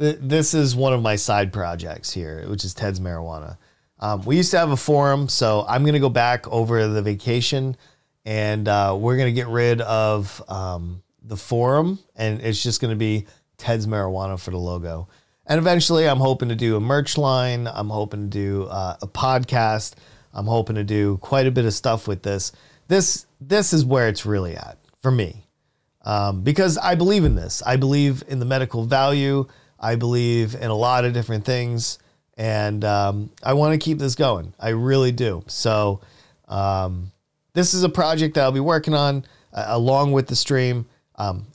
th- this is one of my side projects here, which is Ted's marijuana. Um, we used to have a forum, so I'm gonna go back over the vacation and uh, we're gonna get rid of um, the forum, and it's just gonna be Ted's marijuana for the logo. And eventually, I'm hoping to do a merch line. I'm hoping to do uh, a podcast. I'm hoping to do quite a bit of stuff with this. This this is where it's really at for me, um, because I believe in this. I believe in the medical value. I believe in a lot of different things, and um, I want to keep this going. I really do. So um, this is a project that I'll be working on uh, along with the stream. Um,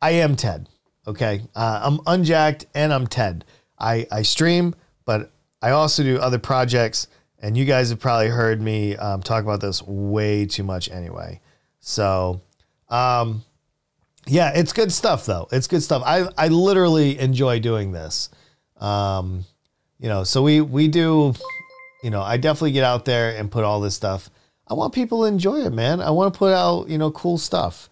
I am Ted. Okay, uh, I'm unjacked and I'm Ted. I I stream, but I also do other projects, and you guys have probably heard me um, talk about this way too much anyway. So, um, yeah, it's good stuff though. It's good stuff. I I literally enjoy doing this. Um, you know, so we we do. You know, I definitely get out there and put all this stuff. I want people to enjoy it, man. I want to put out you know cool stuff.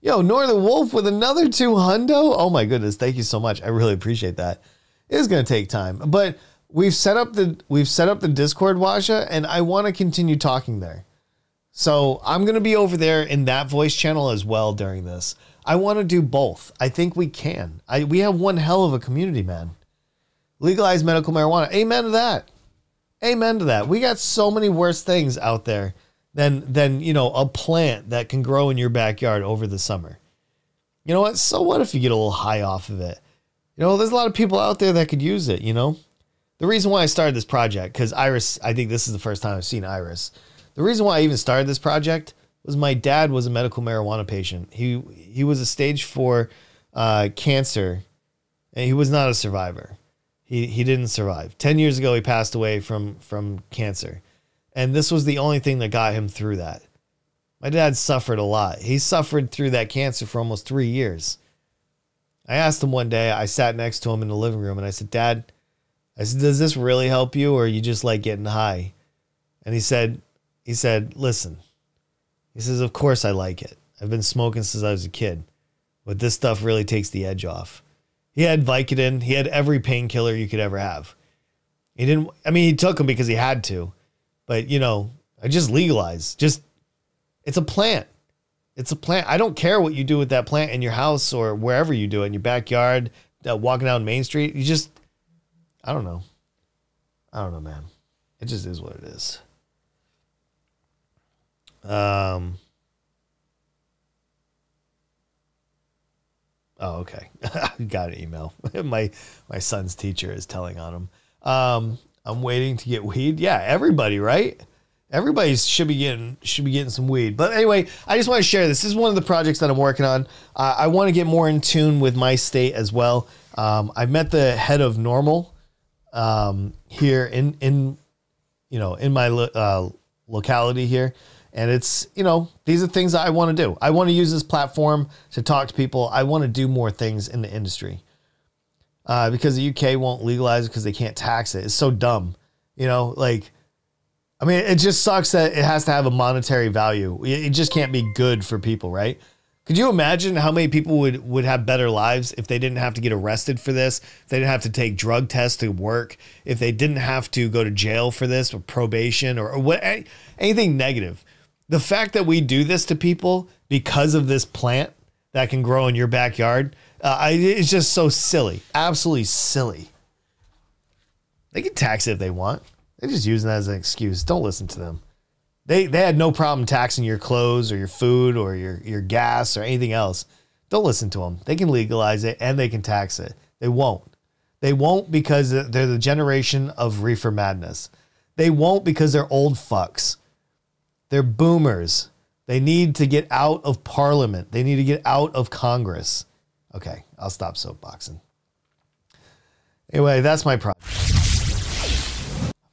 Yo, Northern Wolf with another two hundo. Oh my goodness, thank you so much. I really appreciate that. It is going to take time, but we've set up the we've set up the Discord, Washa, and I want to continue talking there. So I'm going to be over there in that voice channel as well during this. I want to do both. I think we can. I we have one hell of a community, man. Legalize medical marijuana. Amen to that. Amen to that. We got so many worse things out there than than you know a plant that can grow in your backyard over the summer. You know what? So what if you get a little high off of it? You know, there's a lot of people out there that could use it. You know, the reason why I started this project because Iris. I think this is the first time I've seen Iris. The reason why I even started this project was my dad was a medical marijuana patient. He he was a stage four uh, cancer, and he was not a survivor. He he didn't survive. Ten years ago, he passed away from from cancer, and this was the only thing that got him through that. My dad suffered a lot. He suffered through that cancer for almost three years. I asked him one day. I sat next to him in the living room, and I said, "Dad, I said, does this really help you, or are you just like getting high?" And he said, "He said, listen." He says, "Of course I like it. I've been smoking since I was a kid, but this stuff really takes the edge off." He had Vicodin. He had every painkiller you could ever have. He didn't. I mean, he took them because he had to, but you know, I just legalize. Just it's a plant. It's a plant. I don't care what you do with that plant in your house or wherever you do it in your backyard, uh, walking down Main Street. You just, I don't know. I don't know, man. It just is what it is. Um. Oh, okay. <laughs> I got an email. <laughs> my my son's teacher is telling on him. Um, I'm waiting to get weed. Yeah, everybody, right? Everybody should be getting should be getting some weed. But anyway, I just want to share this. This is one of the projects that I'm working on. Uh, I want to get more in tune with my state as well. Um, I met the head of NORML um, here in in you know in my lo- uh, locality here, and it's you know these are things I want to do. I want to use this platform to talk to people. I want to do more things in the industry uh, because the UK won't legalize it because they can't tax it. It's so dumb, you know, like. I mean, it just sucks that it has to have a monetary value. It just can't be good for people, right? Could you imagine how many people would would have better lives if they didn't have to get arrested for this? If they didn't have to take drug tests to work? If they didn't have to go to jail for this or probation or, or what any- anything negative? The fact that we do this to people because of this plant that can grow in your backyard, uh, I, it's just so silly. Absolutely silly. They can tax it if they want. They're just using that as an excuse. Don't listen to them. They they had no problem taxing your clothes or your food or your your gas or anything else. Don't listen to them. They can legalize it and they can tax it. They won't. They won't because they're the generation of reefer madness. They won't because they're old fucks. They're boomers. They need to get out of parliament. They need to get out of Congress. Okay, I'll stop soapboxing. Anyway, that's my problem.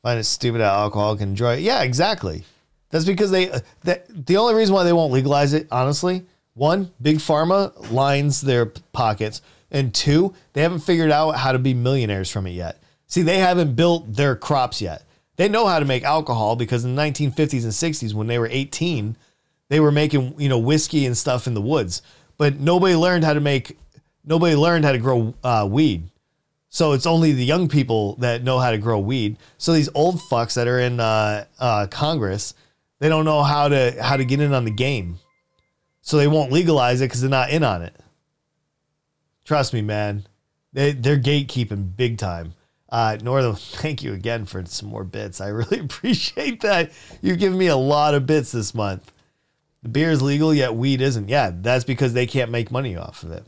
Find it stupid that alcohol can enjoy it. Yeah, exactly. That's because they, uh, that, the only reason why they won't legalize it, honestly, one, big pharma lines their pockets, and two, they haven't figured out how to be millionaires from it yet. See, they haven't built their crops yet. They know how to make alcohol because in the 1950s and 60s, when they were 18, they were making you know whiskey and stuff in the woods, but nobody learned how to make, nobody learned how to grow uh, weed. So it's only the young people that know how to grow weed. So these old fucks that are in uh, uh, Congress, they don't know how to how to get in on the game. So they won't legalize it because they're not in on it. Trust me, man. They they're gatekeeping big time. Uh, Northern, <laughs> thank you again for some more bits. I really <laughs> appreciate that. You've given me a lot of bits this month. The beer is legal, yet weed isn't. Yeah, that's because they can't make money off of it.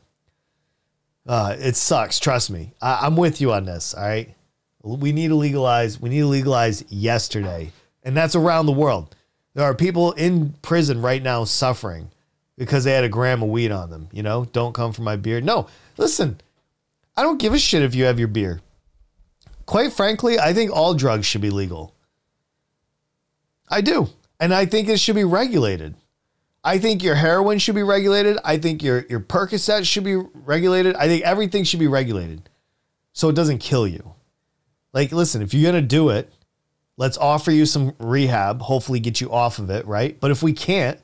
Uh, it sucks. Trust me. I, I'm with you on this. All right. We need to legalize. We need to legalize yesterday, and that's around the world. There are people in prison right now suffering because they had a gram of weed on them. You know, don't come for my beer. No, listen, I don't give a shit if you have your beer. Quite frankly, I think all drugs should be legal. I do. And I think it should be regulated. I think your heroin should be regulated. I think your, your Percocet should be regulated. I think everything should be regulated so it doesn't kill you. Like, listen, if you're to do it, let's offer you some rehab, hopefully get you off of it, right? But if we can't,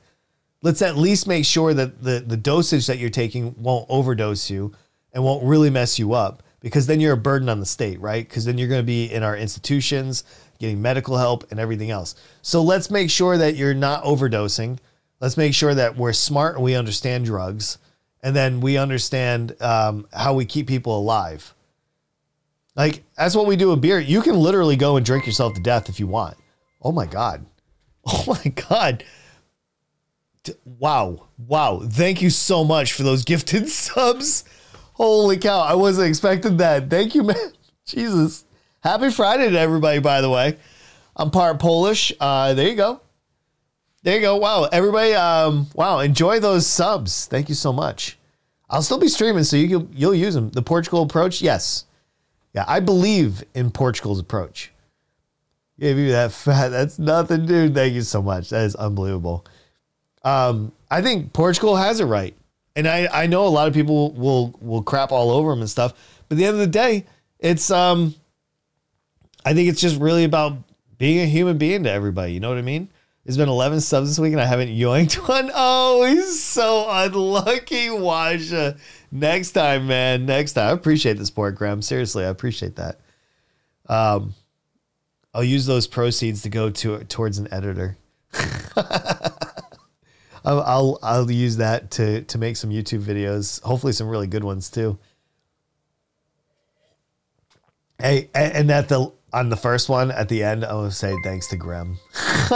let's at least make sure that the, the dosage that you're taking won't overdose you and won't really mess you up because then you're a burden on the state, right? Because then you're going to be in our institutions getting medical help and everything else. So let's make sure that you're not overdosing. Let's make sure that we're smart and we understand drugs. And then we understand um, how we keep people alive. Like, that's what we do with beer. You can literally go and drink yourself to death if you want. Oh my God. <laughs> Oh my God. Wow. Wow. Thank you so much for those <laughs> gifted subs. Holy cow. I wasn't expecting that. Thank you, <laughs> man. Jesus. Happy Friday to everybody, by the way. I'm part Polish. Uh, there you go. There you go. Wow. Everybody, um, wow. Enjoy those subs. Thank you so much. I'll still be streaming, so you can, you'll use them. The Portugal approach, yes. Yeah, I believe in Portugal's approach. Gave you that <laughs> fat. That's nothing, dude. Thank you so much. That is unbelievable. Um, I think Portugal has it right, and I I know a lot of people will will crap all over them and stuff. But at the end of the day, it's um, I think it's just really about being a human being to everybody. You know what I mean? There's been 11 subs this week, and I haven't yoinked <laughs> one. Oh, he's so unlucky, Washa. Next time, man. Next time. I appreciate the support, Graham. Seriously, I appreciate that. Um, I'll use those proceeds to go to towards an editor. <laughs> I'll, I'll I'll use that to to make some YouTube videos. Hopefully, some really good ones too. Hey, and at the on the first one at the end, I will say thanks to Graham <laughs>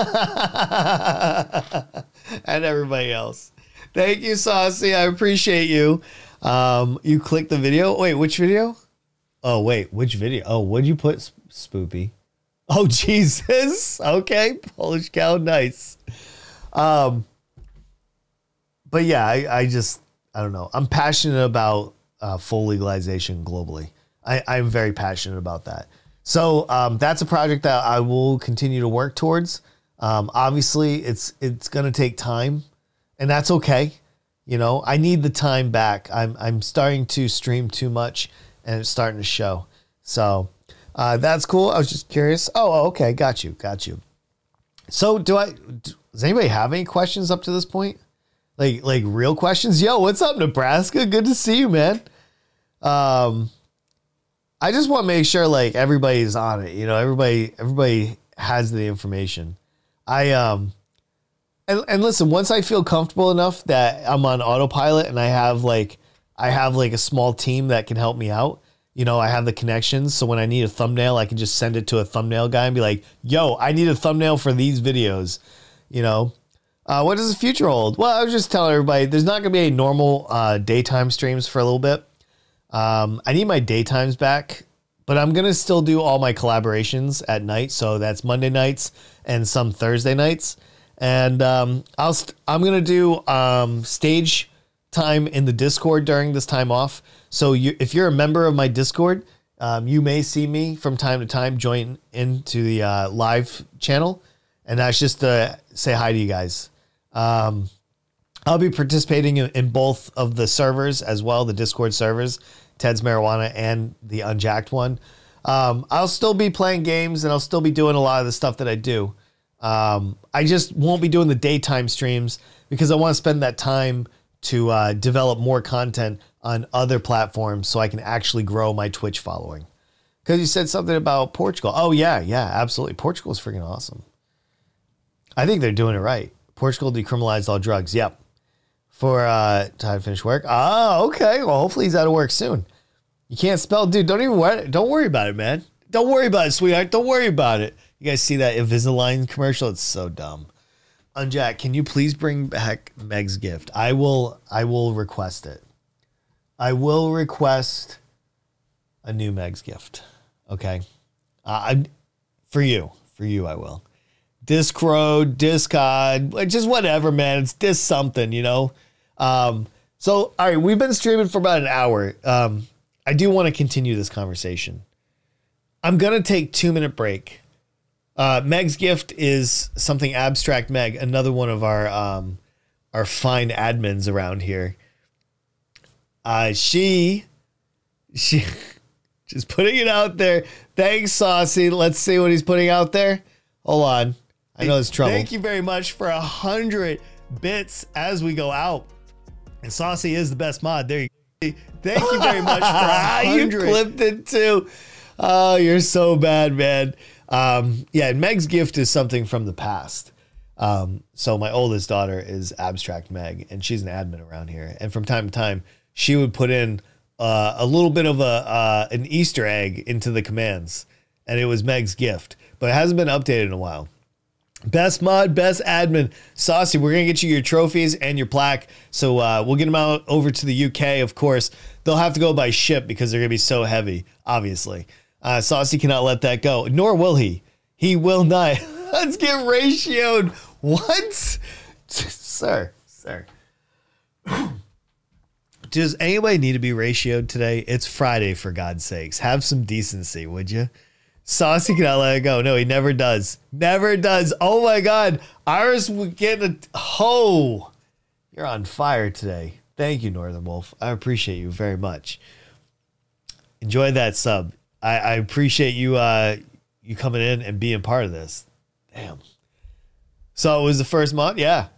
and everybody else. Thank you, Saucy. I appreciate you. Um, you clicked the video. Wait, which video? Oh, wait, which video? Oh, what'd you put, Sp- Spoopy? Oh, <laughs> Jesus. Okay, Polish cow, nice. Um, but yeah, I, I just I don't know. I'm passionate about uh, full legalization globally. I, I'm very passionate about that. So um, that's a project that I will continue to work towards. Um, obviously, it's it's going to take time, and that's okay. You know, I need the time back. I'm I'm starting to stream too much, and it's starting to show. So uh, that's cool. I was just curious. Oh, oh, okay, got you, got you. So do I? Does anybody have any questions up to this point? Like like real questions? Yo, what's up, Nebraska? Good to see you, man. Um, I just want to make sure like everybody's on it. You know, everybody everybody has the information. I um and, and listen, once I feel comfortable enough that I'm on autopilot and I have like I have like a small team that can help me out. You know, I have the connections, so when I need a thumbnail, I can just send it to a thumbnail guy and be like, "Yo, I need a thumbnail for these videos." You know, uh, what does the future hold? Well, I was just telling everybody there's not going to be any normal uh, daytime streams for a little bit. Um, I need my daytimes back, but I'm gonna still do all my collaborations at night. So that's Monday nights and some Thursday nights, and um, I'll st- I'm gonna do um, stage time in the Discord during this time off. So you, if you're a member of my Discord, um, you may see me from time to time join into the uh, live channel, and that's just to say hi to you guys. Um, I'll be participating in, both of the servers as well, the Discord servers, Ted's Marijuana and the Unjacked one. Um, I'll still be playing games and I'll still be doing a lot of the stuff that I do. Um, I just won't be doing the daytime streams because I want to spend that time to uh, develop more content on other platforms so I can actually grow my Twitch following. Because you said something about Portugal. Oh, yeah, yeah, absolutely. Portugal is freaking awesome. I think they're doing it right. Portugal decriminalized all drugs. Yep for uh time to finish work. Ah, okay. Well, hopefully he's out of work soon. You can't spell, dude. Don't even worry. Don't worry about it, man. Don't worry about it, sweetheart. Don't worry about it. You guys see that Invisalign commercial? It's so dumb. Unjack, can you please bring back Meg's gift? I will. I will request it. I will request a new Meg's gift. Okay. Uh, I, for you, for you, I will. Discro, Discod, just whatever, man. It's dis something, you know. Um, so, all right, we've been streaming for about an hour. Um, I do want to continue this conversation. I'm gonna take two minute break. Uh, Meg's gift is something abstract. Meg, another one of our um, our fine admins around here. Uh, she she <laughs> just putting it out there. Thanks, Saucy. Let's see what he's putting out there. Hold on. I know it's trouble. Thank you very much for a hundred bits as we go out. And Saucy is the best mod. There you go. Thank you very much <laughs> for a you clipped it too. Oh, you're so bad, man. Um, yeah, and Meg's gift is something from the past. Um, so my oldest daughter is Abstract Meg, and she's an admin around here. And from time to time, she would put in uh, a little bit of a uh, an Easter egg into the commands, and it was Meg's gift, but it hasn't been updated in a while. Best mod, best admin, Saucy. We're gonna get you your trophies and your plaque. So uh, we'll get them out over to the UK. Of course, they'll have to go by ship because they're gonna be so heavy. Obviously, uh, Saucy cannot let that go, nor will he. He will not. <laughs> Let's get ratioed. What, <laughs> sir, sir? <clears throat> Does anybody need to be ratioed today? It's Friday, for God's sakes. Have some decency, would you? Saucy cannot let it go. No, he never does. Never does. Oh my God. Iris would get a. Oh, you're on fire today. Thank you, Northern Wolf. I appreciate you very much. Enjoy that sub. I, I appreciate you uh you coming in and being part of this. Damn. So it was the first month? Yeah.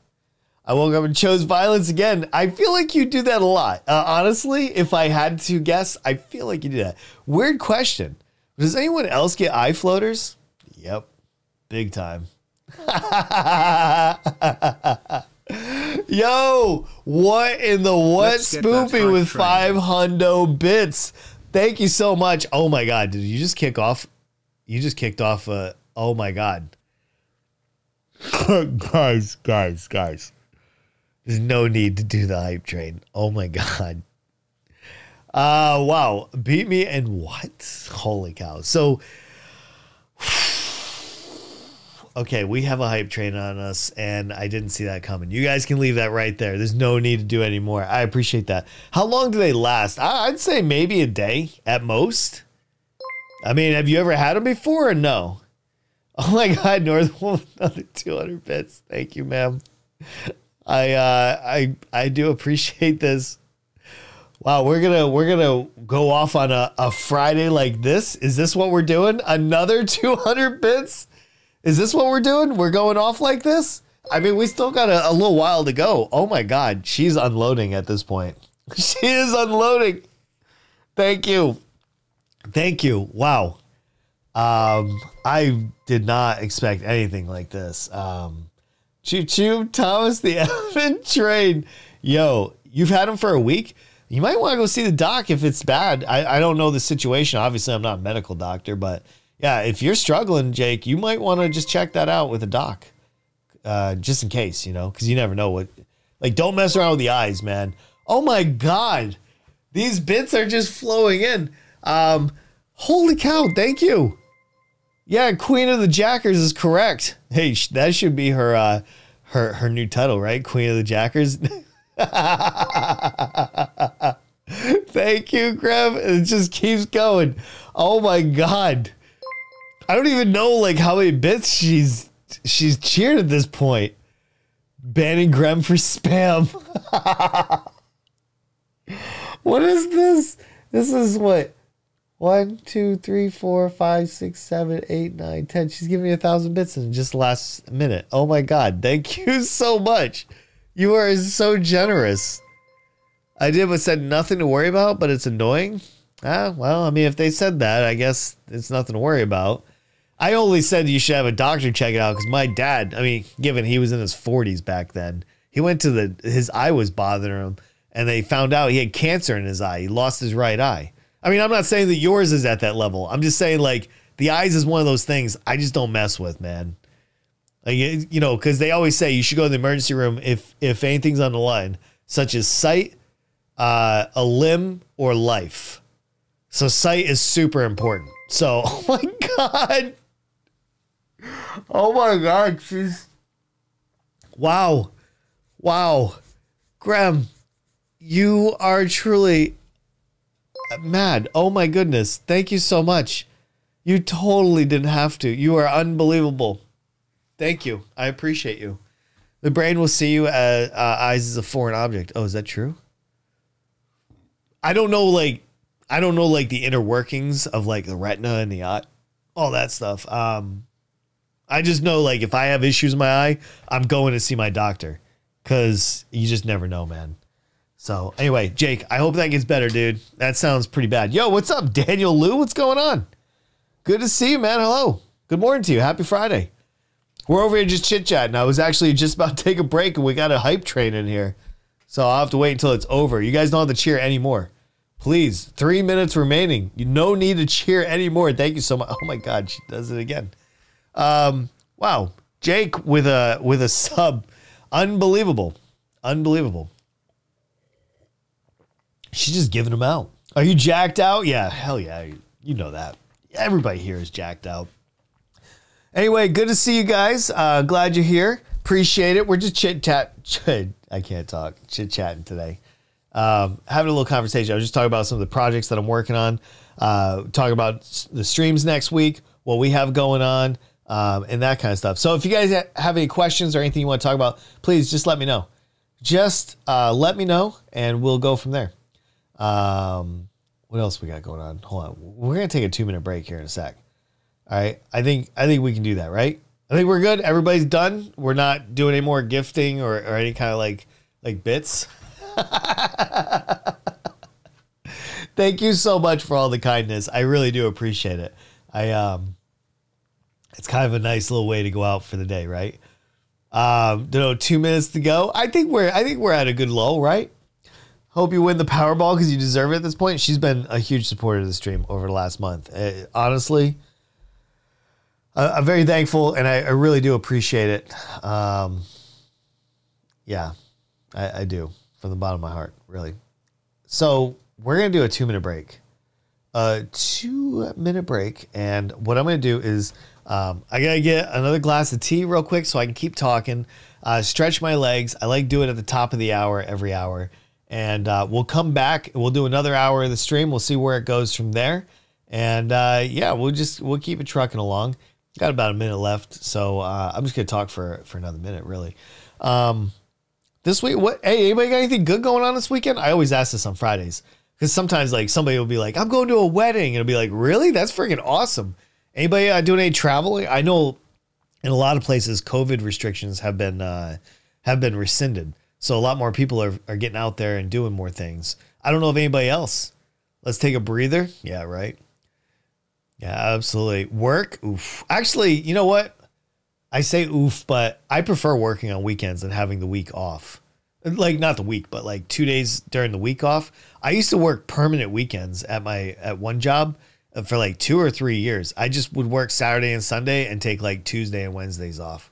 I woke up and chose violence again. I feel like you do that a lot. Uh, honestly, if I had to guess, I feel like you do that. Weird question. Does anyone else get eye floaters? Yep. Big time. <laughs> Yo, what in the what Let's get that spoopy with train. five hundo bits? Thank you so much. Oh my god, did you just kick off? You just kicked off a oh my god. <laughs> guys, guys, guys. There's no need to do the hype train. Oh my god. Uh wow. Beat me and what? Holy cow. So Okay, we have a hype train on us, and I didn't see that coming. You guys can leave that right there. There's no need to do any more. I appreciate that. How long do they last? I'd say maybe a day at most. I mean, have you ever had them before or no? <laughs> Oh my God, North Wolf, <laughs> another 200 bits. Thank you, ma'am. I uh, I I do appreciate this. Wow, we're gonna we're gonna go off on a, a Friday like this. Is this what we're doing? Another <laughs> 200 bits? Is this what we're doing? We're going off like this? I mean, we still got a, a little while to go. Oh my God, she's unloading at this point. <laughs> She is unloading. Thank you. Thank you. Wow. Um, I did not expect anything like this. Um, Choo Choo Thomas the <laughs> Elephant train. Yo, you've had him for a week. You might want to go see the doc if it's bad. I, I don't know the situation. Obviously, I'm not a medical doctor, but yeah, if you're struggling, Jake, you might want to just check that out with a doc, uh, just in case, you know, because you never know what. Like, don't mess around with the eyes, man. Oh my god, these bits are just flowing in. Um, holy cow! Thank you. Yeah, Queen of the Jackers is correct. Hey, that should be her uh her her new title, right? Queen of the Jackers. <laughs> <laughs> Thank you, Graham. It just keeps going. Oh my god. I don't even know like how many bits she's she's cheered at this point. Banning Graham for spam. <laughs> what is this? This is what? One, two, three, four, five, six, seven, eight, nine, ten. She's giving me a thousand bits in just last minute. Oh my god! Thank <laughs> you so much. You are so generous. I did but said nothing to worry about, but it's annoying. Ah, well, I mean, if they said that, I guess it's nothing to worry about. I only said you should have a doctor check it out because my dad, I mean, given he was in his 40s back then, he went to the, his eye was bothering him and they found out he had cancer in his eye. He lost his right eye. I mean, I'm not saying that yours is at that level. I'm just saying, like, the eyes is one of those things I just don't mess with, man. Like, you know, because they always say you should go to the emergency room if if anything's on the line, such as sight, uh, a limb, or life. So sight is super important. So, <laughs> oh my god. Oh my god, she's Wow. Wow. Graham, you are truly mad. Oh my goodness. Thank you so much. You totally didn't have to. You are unbelievable. Thank you. I appreciate you. The brain will see you as uh, eyes as a foreign object. Oh, is that true? I don't know, like, I don't know, like, the inner workings of, like, the retina and the eye, all that stuff. Um, I just know, like, if I have issues in my eye, I'm going to see my doctor because you just never know, man. So, anyway, Jake, I hope that gets better, dude. That sounds pretty bad. Yo, what's up, Daniel Lou? What's going on? Good to see you, man. Hello. Good morning to you. Happy Friday. We're over here just chit chatting. I was actually just about to take a break and we got a hype train in here. So I'll have to wait until it's over. You guys don't have to cheer anymore. Please, three minutes remaining. You no need to cheer anymore. Thank you so much. Oh my God, she does it again. Um, wow, Jake with a with a sub, unbelievable, unbelievable. She's just giving them out. Are you jacked out? Yeah, hell yeah. You know that. Everybody here is jacked out. Anyway, good to see you guys. Uh, glad you're here. Appreciate it. We're just chit chat. I can't talk. Chit chatting today. Um, having a little conversation. I was just talking about some of the projects that I'm working on. Uh, talking about the streams next week, what we have going on, um, and that kind of stuff. So if you guys have any questions or anything you want to talk about, please just let me know. Just uh, let me know, and we'll go from there. Um, what else we got going on? Hold on. We're gonna take a two minute break here in a sec. Right. I think I think we can do that, right? I think we're good. Everybody's done. We're not doing any more gifting or, or any kind of like like bits. <laughs> Thank you so much for all the kindness. I really do appreciate it. I um it's kind of a nice little way to go out for the day, right? Um, you know, two minutes to go. I think we're I think we're at a good low, right? Hope you win the Powerball because you deserve it at this point. She's been a huge supporter of the stream over the last month. Uh, honestly, I- I'm very thankful and I, I really do appreciate it. Um, yeah, I, I do from the bottom of my heart, really. So we're gonna do a two minute break, a two minute break, and what I'm gonna do is um, I gotta get another glass of tea real quick so I can keep talking, uh, stretch my legs. I like doing it at the top of the hour every hour, and uh, we'll come back. We'll do another hour of the stream. We'll see where it goes from there, and uh, yeah, we'll just we'll keep it trucking along. Got about a minute left, so uh, I'm just gonna talk for for another minute, really. Um, this week, what? Hey, anybody got anything good going on this weekend? I always ask this on Fridays because sometimes like somebody will be like, "I'm going to a wedding," and it'll be like, "Really? That's freaking awesome." Anybody uh, doing any traveling? I know in a lot of places, COVID restrictions have been uh, have been rescinded, so a lot more people are are getting out there and doing more things. I don't know if anybody else. Let's take a breather. Yeah, right. Yeah, absolutely. Work. Oof. Actually, you know what? I say oof, but I prefer working on weekends and having the week off. Like not the week, but like two days during the week off. I used to work permanent weekends at my at one job uh, for like two or three years. I just would work Saturday and Sunday and take like Tuesday and Wednesdays off.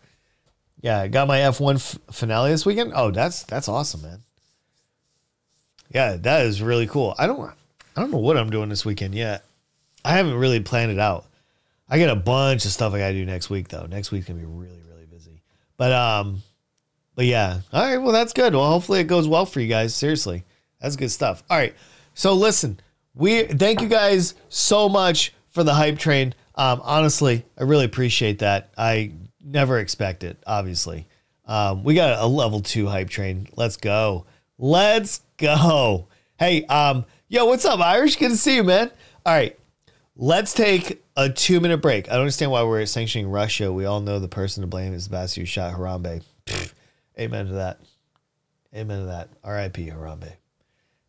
Yeah, I got my F1 finale this weekend. Oh, that's that's awesome, man. Yeah, that is really cool. I don't I don't know what I'm doing this weekend yet. I haven't really planned it out. I got a bunch of stuff I gotta do next week though. Next week's gonna be really, really busy. But um, but yeah. All right, well that's good. Well, hopefully it goes well for you guys. Seriously. That's good stuff. All right. So listen, we thank you guys so much for the hype train. Um, honestly, I really appreciate that. I never expect it, obviously. Um, we got a level two hype train. Let's go. Let's go. Hey, um, yo, what's up, Irish? Good to see you, man. All right. Let's take a two minute break. I don't understand why we're sanctioning Russia. We all know the person to blame is the bastard who shot Harambe. Amen to that. Amen to that. R.I.P. Harambe.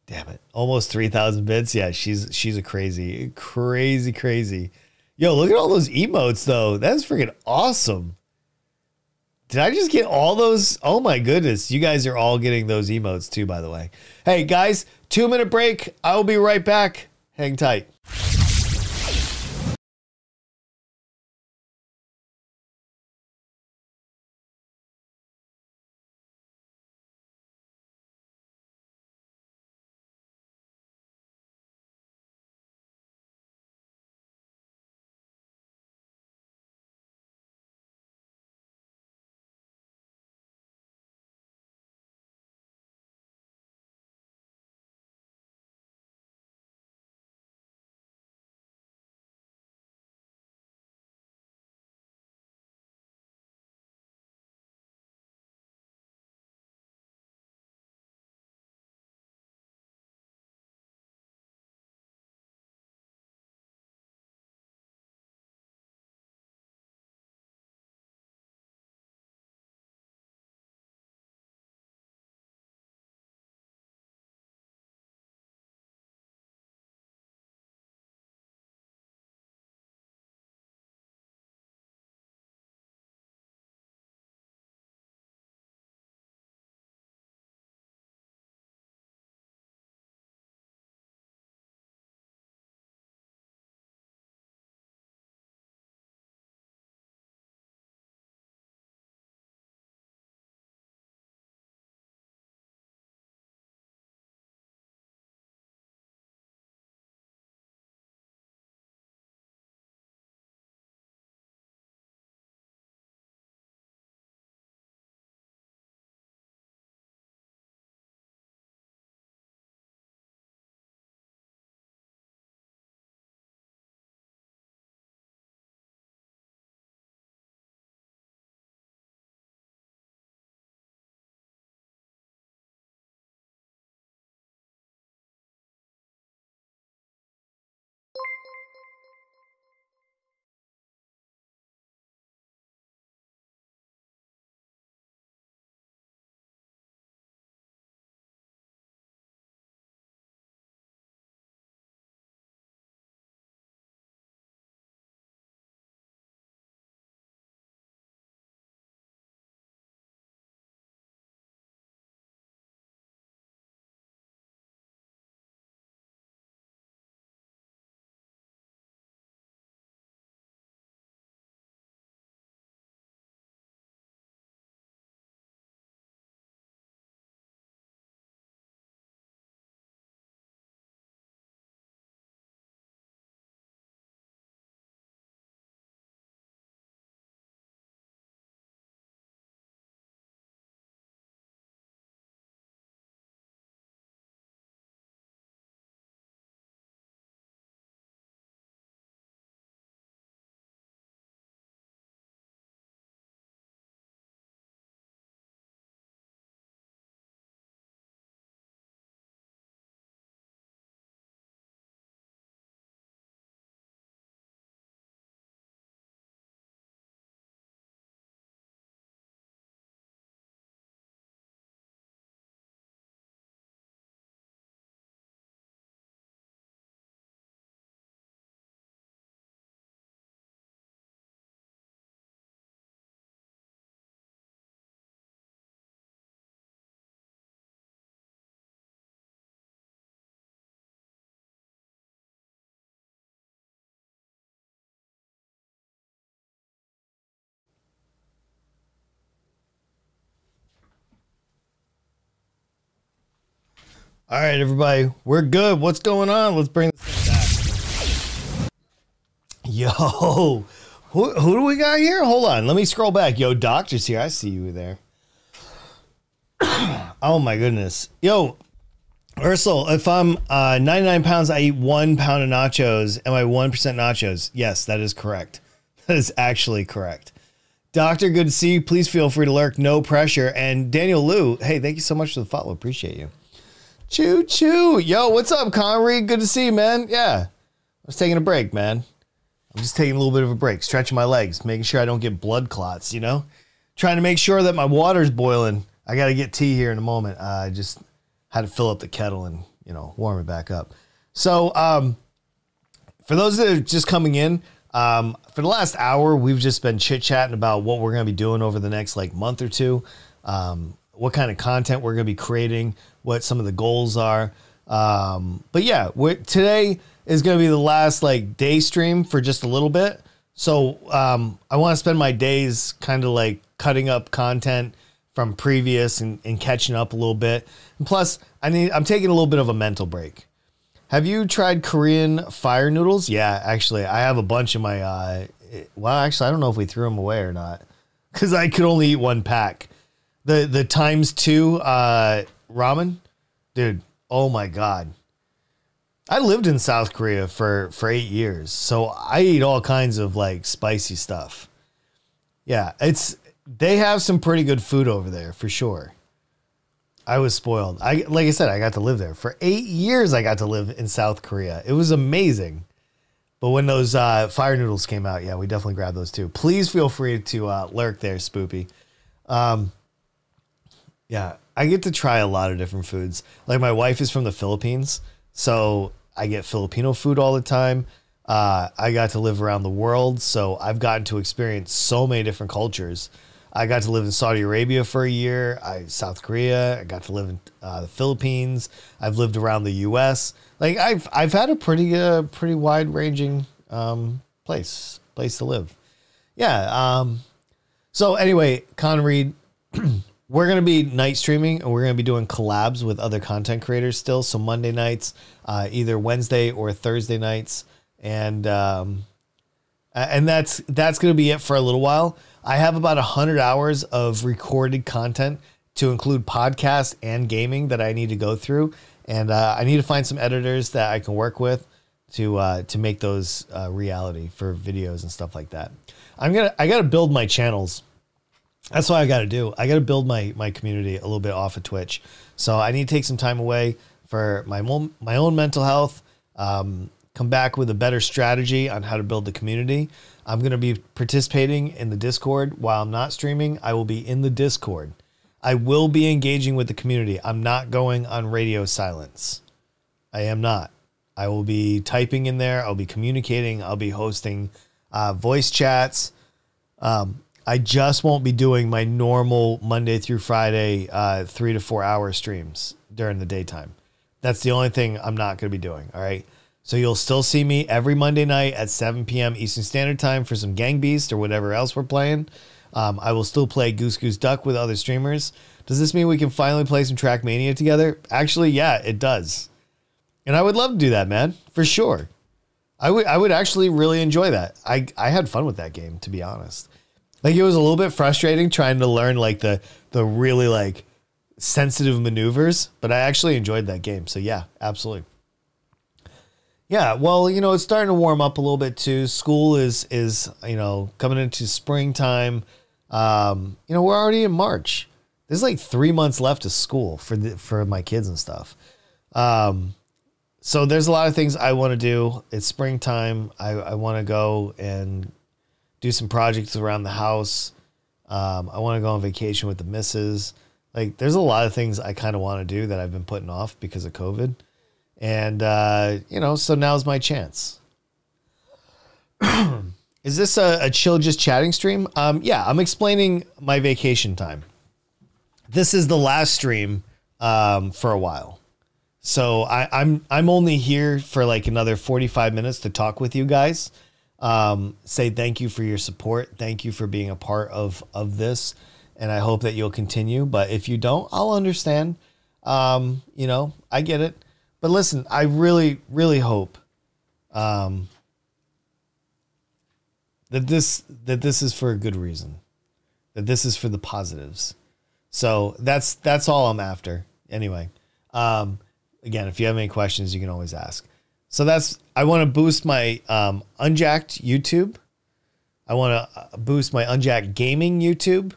Damn it. Almost 3,000 bits. Yeah, she's she's a crazy, crazy, crazy. Yo, look at all those emotes though. That's freaking awesome. Did I just get all those? Oh my goodness. You guys are all getting those emotes too, by the way. Hey guys, two minute break. I will be right back. Hang tight. All right, everybody, we're good. What's going on? Let's bring this back. Yo, who, who do we got here? Hold on, let me scroll back. Yo, doctor's here. I see you there. <coughs> oh my goodness. Yo, Ursel, if I'm uh, 99 pounds, I eat one pound of nachos. Am I 1% nachos? Yes, that is correct. <laughs> That is actually correct. Doctor, good to see you. Please feel free to lurk. No pressure. And Daniel Liu, hey, thank you so much for the follow. Appreciate you. Choo choo. Yo, what's up, Conry? Good to see you, man. Yeah. I was taking a break, man. I'm just taking a little bit of a break, stretching my legs, making sure I don't get blood clots, you know? Trying to make sure that my water's boiling. I got to get tea here in a moment. Uh, I just had to fill up the kettle and, you know, warm it back up. So, um, for those that are just coming in, um, for the last hour, we've just been chit chatting about what we're going to be doing over the next like month or two, um, what kind of content we're going to be creating, what some of the goals are. Um, but yeah, today is going to be the last like day stream for just a little bit. So um, I want to spend my days kind of like cutting up content from previous and, and catching up a little bit. And plus, I need I'm taking a little bit of a mental break. Have you tried Korean fire noodles? Yeah, actually, I have a bunch in my. Uh, well, actually, I don't know if we threw them away or not, because I could only eat one pack. The the times two uh, ramen, dude. Oh my god. I lived in South Korea for for eight years, so I eat all kinds of like spicy stuff. Yeah, it's they have some pretty good food over there for sure. I was spoiled. I like I said, I got to live there for eight years. I got to live in South Korea. It was amazing. But when those uh, fire noodles came out, yeah, we definitely grabbed those too. Please feel free to uh, lurk there, Spoopy. Um, yeah, I get to try a lot of different foods. Like my wife is from the Philippines, so I get Filipino food all the time. Uh, I got to live around the world, so I've gotten to experience so many different cultures. I got to live in Saudi Arabia for a year. I South Korea. I got to live in uh, the Philippines. I've lived around the U.S. Like I've I've had a pretty uh, pretty wide ranging um, place place to live. Yeah. Um, so anyway, Con Reed, <clears throat> we're gonna be night streaming and we're gonna be doing collabs with other content creators still. So Monday nights, uh, either Wednesday or Thursday nights, and um, and that's that's gonna be it for a little while. I have about a 100 hours of recorded content to include podcast and gaming that I need to go through. And uh, I need to find some editors that I can work with to uh, to make those uh, reality for videos and stuff like that. I'm gonna I gotta build my channels. That's what I gotta do. I gotta build my my community a little bit off of Twitch. So I need to take some time away for my own my own mental health. Um, come back with a better strategy on how to build the community. I'm going to be participating in the Discord while I'm not streaming. I will be in the Discord. I will be engaging with the community. I'm not going on radio silence. I am not. I will be typing in there. I'll be communicating. I'll be hosting uh, voice chats. Um, I just won't be doing my normal Monday through Friday uh, three to four hour streams during the daytime. That's the only thing I'm not going to be doing. All right. So you'll still see me every Monday night at 7 p.m. Eastern Standard Time for some Gang Beast or whatever else we're playing. Um, I will still play Goose Goose Duck with other streamers. Does this mean we can finally play some Trackmania together? Actually, yeah, it does. And I would love to do that, man, for sure. I would I would actually really enjoy that. I I had fun with that game, to be honest. Like it was a little bit frustrating trying to learn like the the really like sensitive maneuvers, but I actually enjoyed that game. So yeah, absolutely. Yeah, well, you know, it's starting to warm up a little bit too. School is is you know coming into springtime. Um, you know, we're already in March. There's like three months left of school for the, for my kids and stuff. Um, so there's a lot of things I want to do. It's springtime. I, I want to go and do some projects around the house. Um, I want to go on vacation with the missus. Like, there's a lot of things I kind of want to do that I've been putting off because of COVID. And, uh, you know, so now's my chance. <clears throat> Is this a, a, chill just chatting stream? Um, yeah, I'm explaining my vacation time. This is the last stream um, for a while. So I, I'm I'm only here for like another 45 minutes to talk with you guys. Um, say thank you for your support. Thank you for being a part of of this, and I hope that you'll continue. But if you don't, I'll understand. Um, you know, I get it. But listen, I really, really hope um, that this that this is for a good reason. That this is for the positives. So that's that's all I'm after. Anyway, um, again, if you have any questions, you can always ask. So that's I want to boost my um, unjacked YouTube. I want to boost my unjacked gaming YouTube.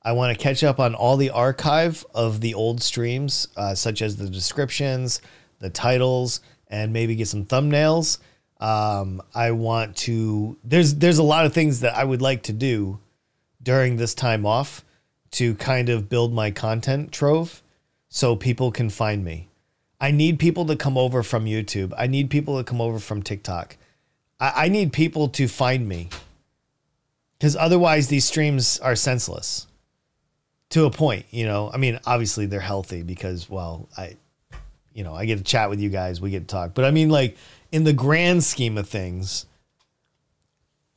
I want to catch up on all the archive of the old streams, uh, such as the descriptions, the titles, and maybe get some thumbnails. Um, I want to. There's there's a lot of things that I would like to do during this time off to kind of build my content trove, so people can find me. I need people to come over from YouTube. I need people to come over from TikTok. I, I need people to find me because otherwise these streams are senseless to a point, you know. I mean, obviously they're healthy because, well, I, you know, I get to chat with you guys, we get to talk. But I mean, like in the grand scheme of things,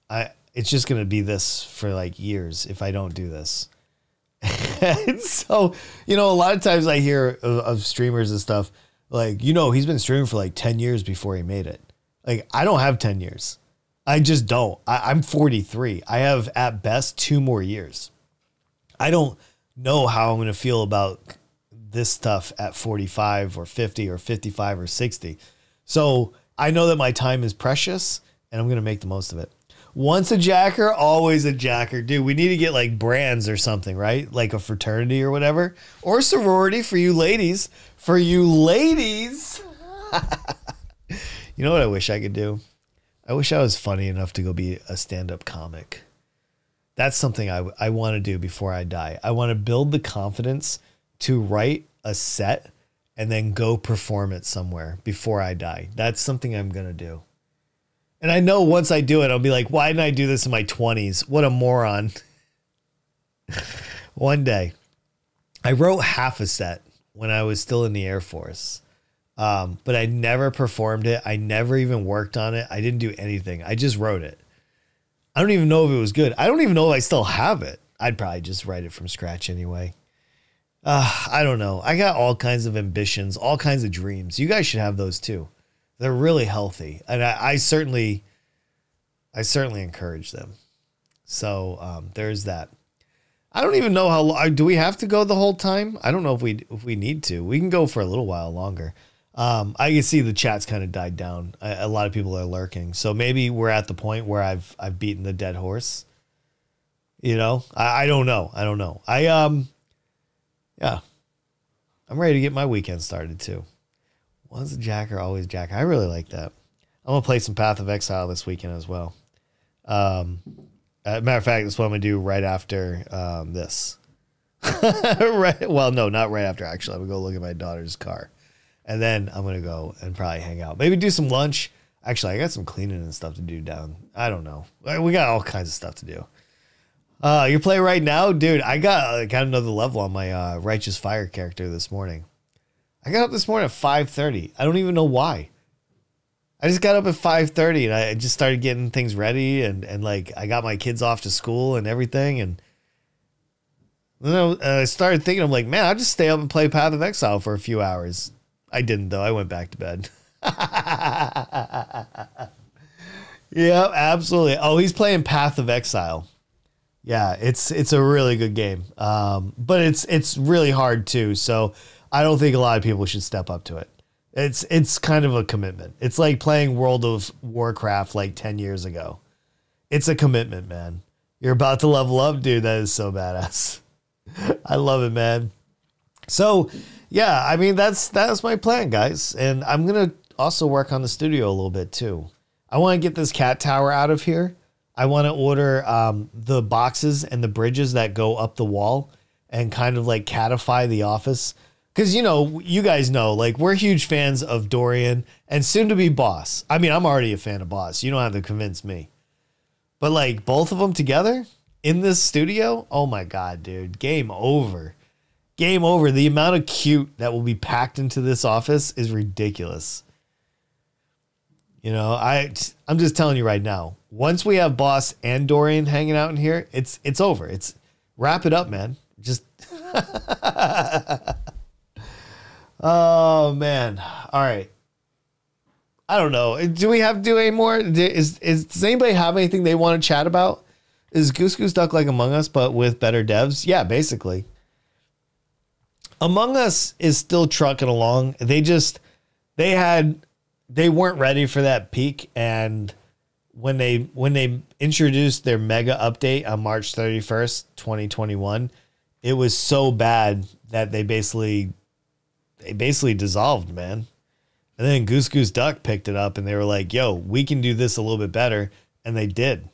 I it's just gonna be this for like years if I don't do this. <laughs> so, you know, a lot of times I hear of, of streamers and stuff like, you know, he's been streaming for like ten years before he made it. Like, I don't have ten years. I just don't. I, I'm 43. I have at best two more years. I don't know how I'm going to feel about this stuff at 45 or 50 or 55 or 60. So I know that my time is precious and I'm going to make the most of it. Once a jacker, always a jacker. Dude, we need to get like brands or something, right? Like a fraternity or whatever, or sorority for you ladies. For you ladies. <laughs> you know what I wish I could do? I wish I was funny enough to go be a stand up comic. That's something I, I want to do before I die. I want to build the confidence to write a set and then go perform it somewhere before I die. That's something I'm going to do. And I know once I do it, I'll be like, why didn't I do this in my 20s? What a moron. <laughs> One day, I wrote half a set when I was still in the Air Force. Um, but I never performed it. I never even worked on it. I didn't do anything. I just wrote it. I don't even know if it was good. I don't even know if I still have it. I'd probably just write it from scratch anyway. Uh, I don't know. I got all kinds of ambitions, all kinds of dreams. You guys should have those too. They're really healthy, and I, I certainly, I certainly encourage them. So um, there's that. I don't even know how long. Do we have to go the whole time? I don't know if we if we need to. We can go for a little while longer. Um, I can see the chat's kind of died down. A, a, lot of people are lurking, so maybe we're at the point where I've I've beaten the dead horse. You know, I, I don't know. I don't know. I um, yeah, I'm ready to get my weekend started too. A jacker, always jacker. I really like that. I'm gonna play some Path of Exile this weekend as well. Um, matter of fact, that's what I'm gonna do right after um, this. <laughs> right. Well, no, not right after. Actually, I'm gonna go look at my daughter's car and then I'm gonna go and probably hang out. Maybe do some lunch. Actually, I got some cleaning and stuff to do down. I don't know. We got all kinds of stuff to do. Uh, you play right now, dude. I got got another level on my uh, righteous fire character this morning. I got up this morning at five thirty. I don't even know why. I just got up at five thirty and I just started getting things ready and and like I got my kids off to school and everything and then I started thinking I'm like man I'll just stay up and play Path of Exile for a few hours I didn't though. I went back to bed. <laughs> yeah, absolutely. Oh, he's playing Path of Exile. Yeah, it's it's a really good game. Um, but it's it's really hard too. So I don't think a lot of people should step up to it. It's it's kind of a commitment. It's like playing World of Warcraft like 10 years ago. It's a commitment, man. You're about to level up, dude. That is so badass. <laughs> I love it, man. So yeah, I mean that's that's my plan, guys, and I'm gonna also work on the studio a little bit too. I want to get this cat tower out of here. I want to order um, the boxes and the bridges that go up the wall and kind of like catify the office. Because, you know, you guys know, like, we're huge fans of Dorian and soon to be Boss. I mean, I'm already a fan of Boss. You don't have to convince me. But, like, both of them together in this studio, oh my God, dude, game over game over. The amount of cute that will be packed into this office is ridiculous. You know, I I'm just telling you right now. Once we have Boss and Dorian hanging out in here, it's it's over. It's wrap it up, man. Just <laughs> Oh, all right. I don't know. Do we have to do any more? Is, is does anybody have anything they want to chat about? Is Goose Goose Duck like Among Us, but with better devs? Yeah, basically. Among Us is still trucking along. They just they had they weren't ready for that peak, and when they when they introduced their mega update on March thirty first, twenty twenty one, it was so bad that they basically they basically dissolved, man. And then Goose Goose Duck picked it up and they were like, yo, we can do this a little bit better. And they did.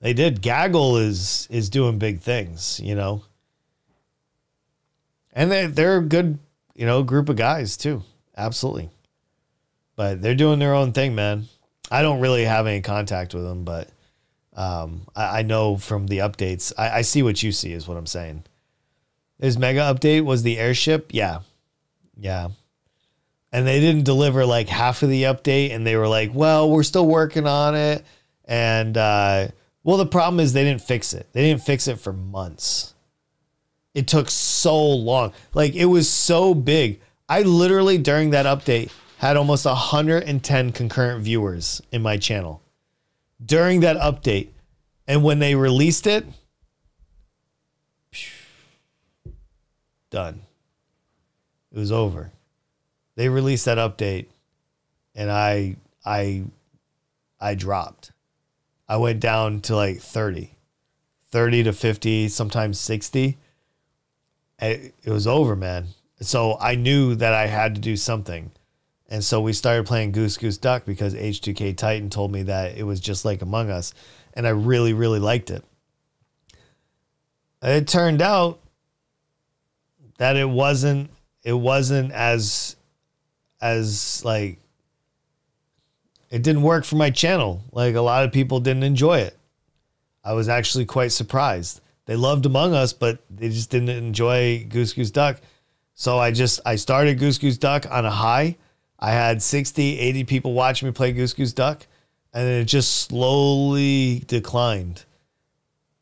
They did. Gaggle is is doing big things, you know. And they they're a good, you know, group of guys too. Absolutely. But they're doing their own thing, man. I don't really have any contact with them, but um, I, I know from the updates. I, I see what you see, is what I'm saying. His mega update was the airship. Yeah. Yeah. And they didn't deliver like half of the update and they were like well we're still working on it. And uh, well the problem is they didn't fix it. They didn't fix it for months. It took so long. Like it was so big. I literally during that update had almost 110 concurrent viewers in my channel. During that update and when they released it done it was over they released that update and I I I dropped. I went down to like 30. 30 to 50, sometimes 60. It, it was over, man. So I knew that I had to do something. And so we started playing Goose Goose Duck because H2K Titan told me that it was just like Among Us. And I really, really liked it. it turned out that it wasn't it wasn't as as like it didn't work for my channel. Like a lot of people didn't enjoy it. I was actually quite surprised. They loved Among Us, but they just didn't enjoy Goose Goose Duck. So I just I started Goose Goose Duck on a high. I had 60, 80 people watching me play Goose Goose Duck, and then it just slowly declined.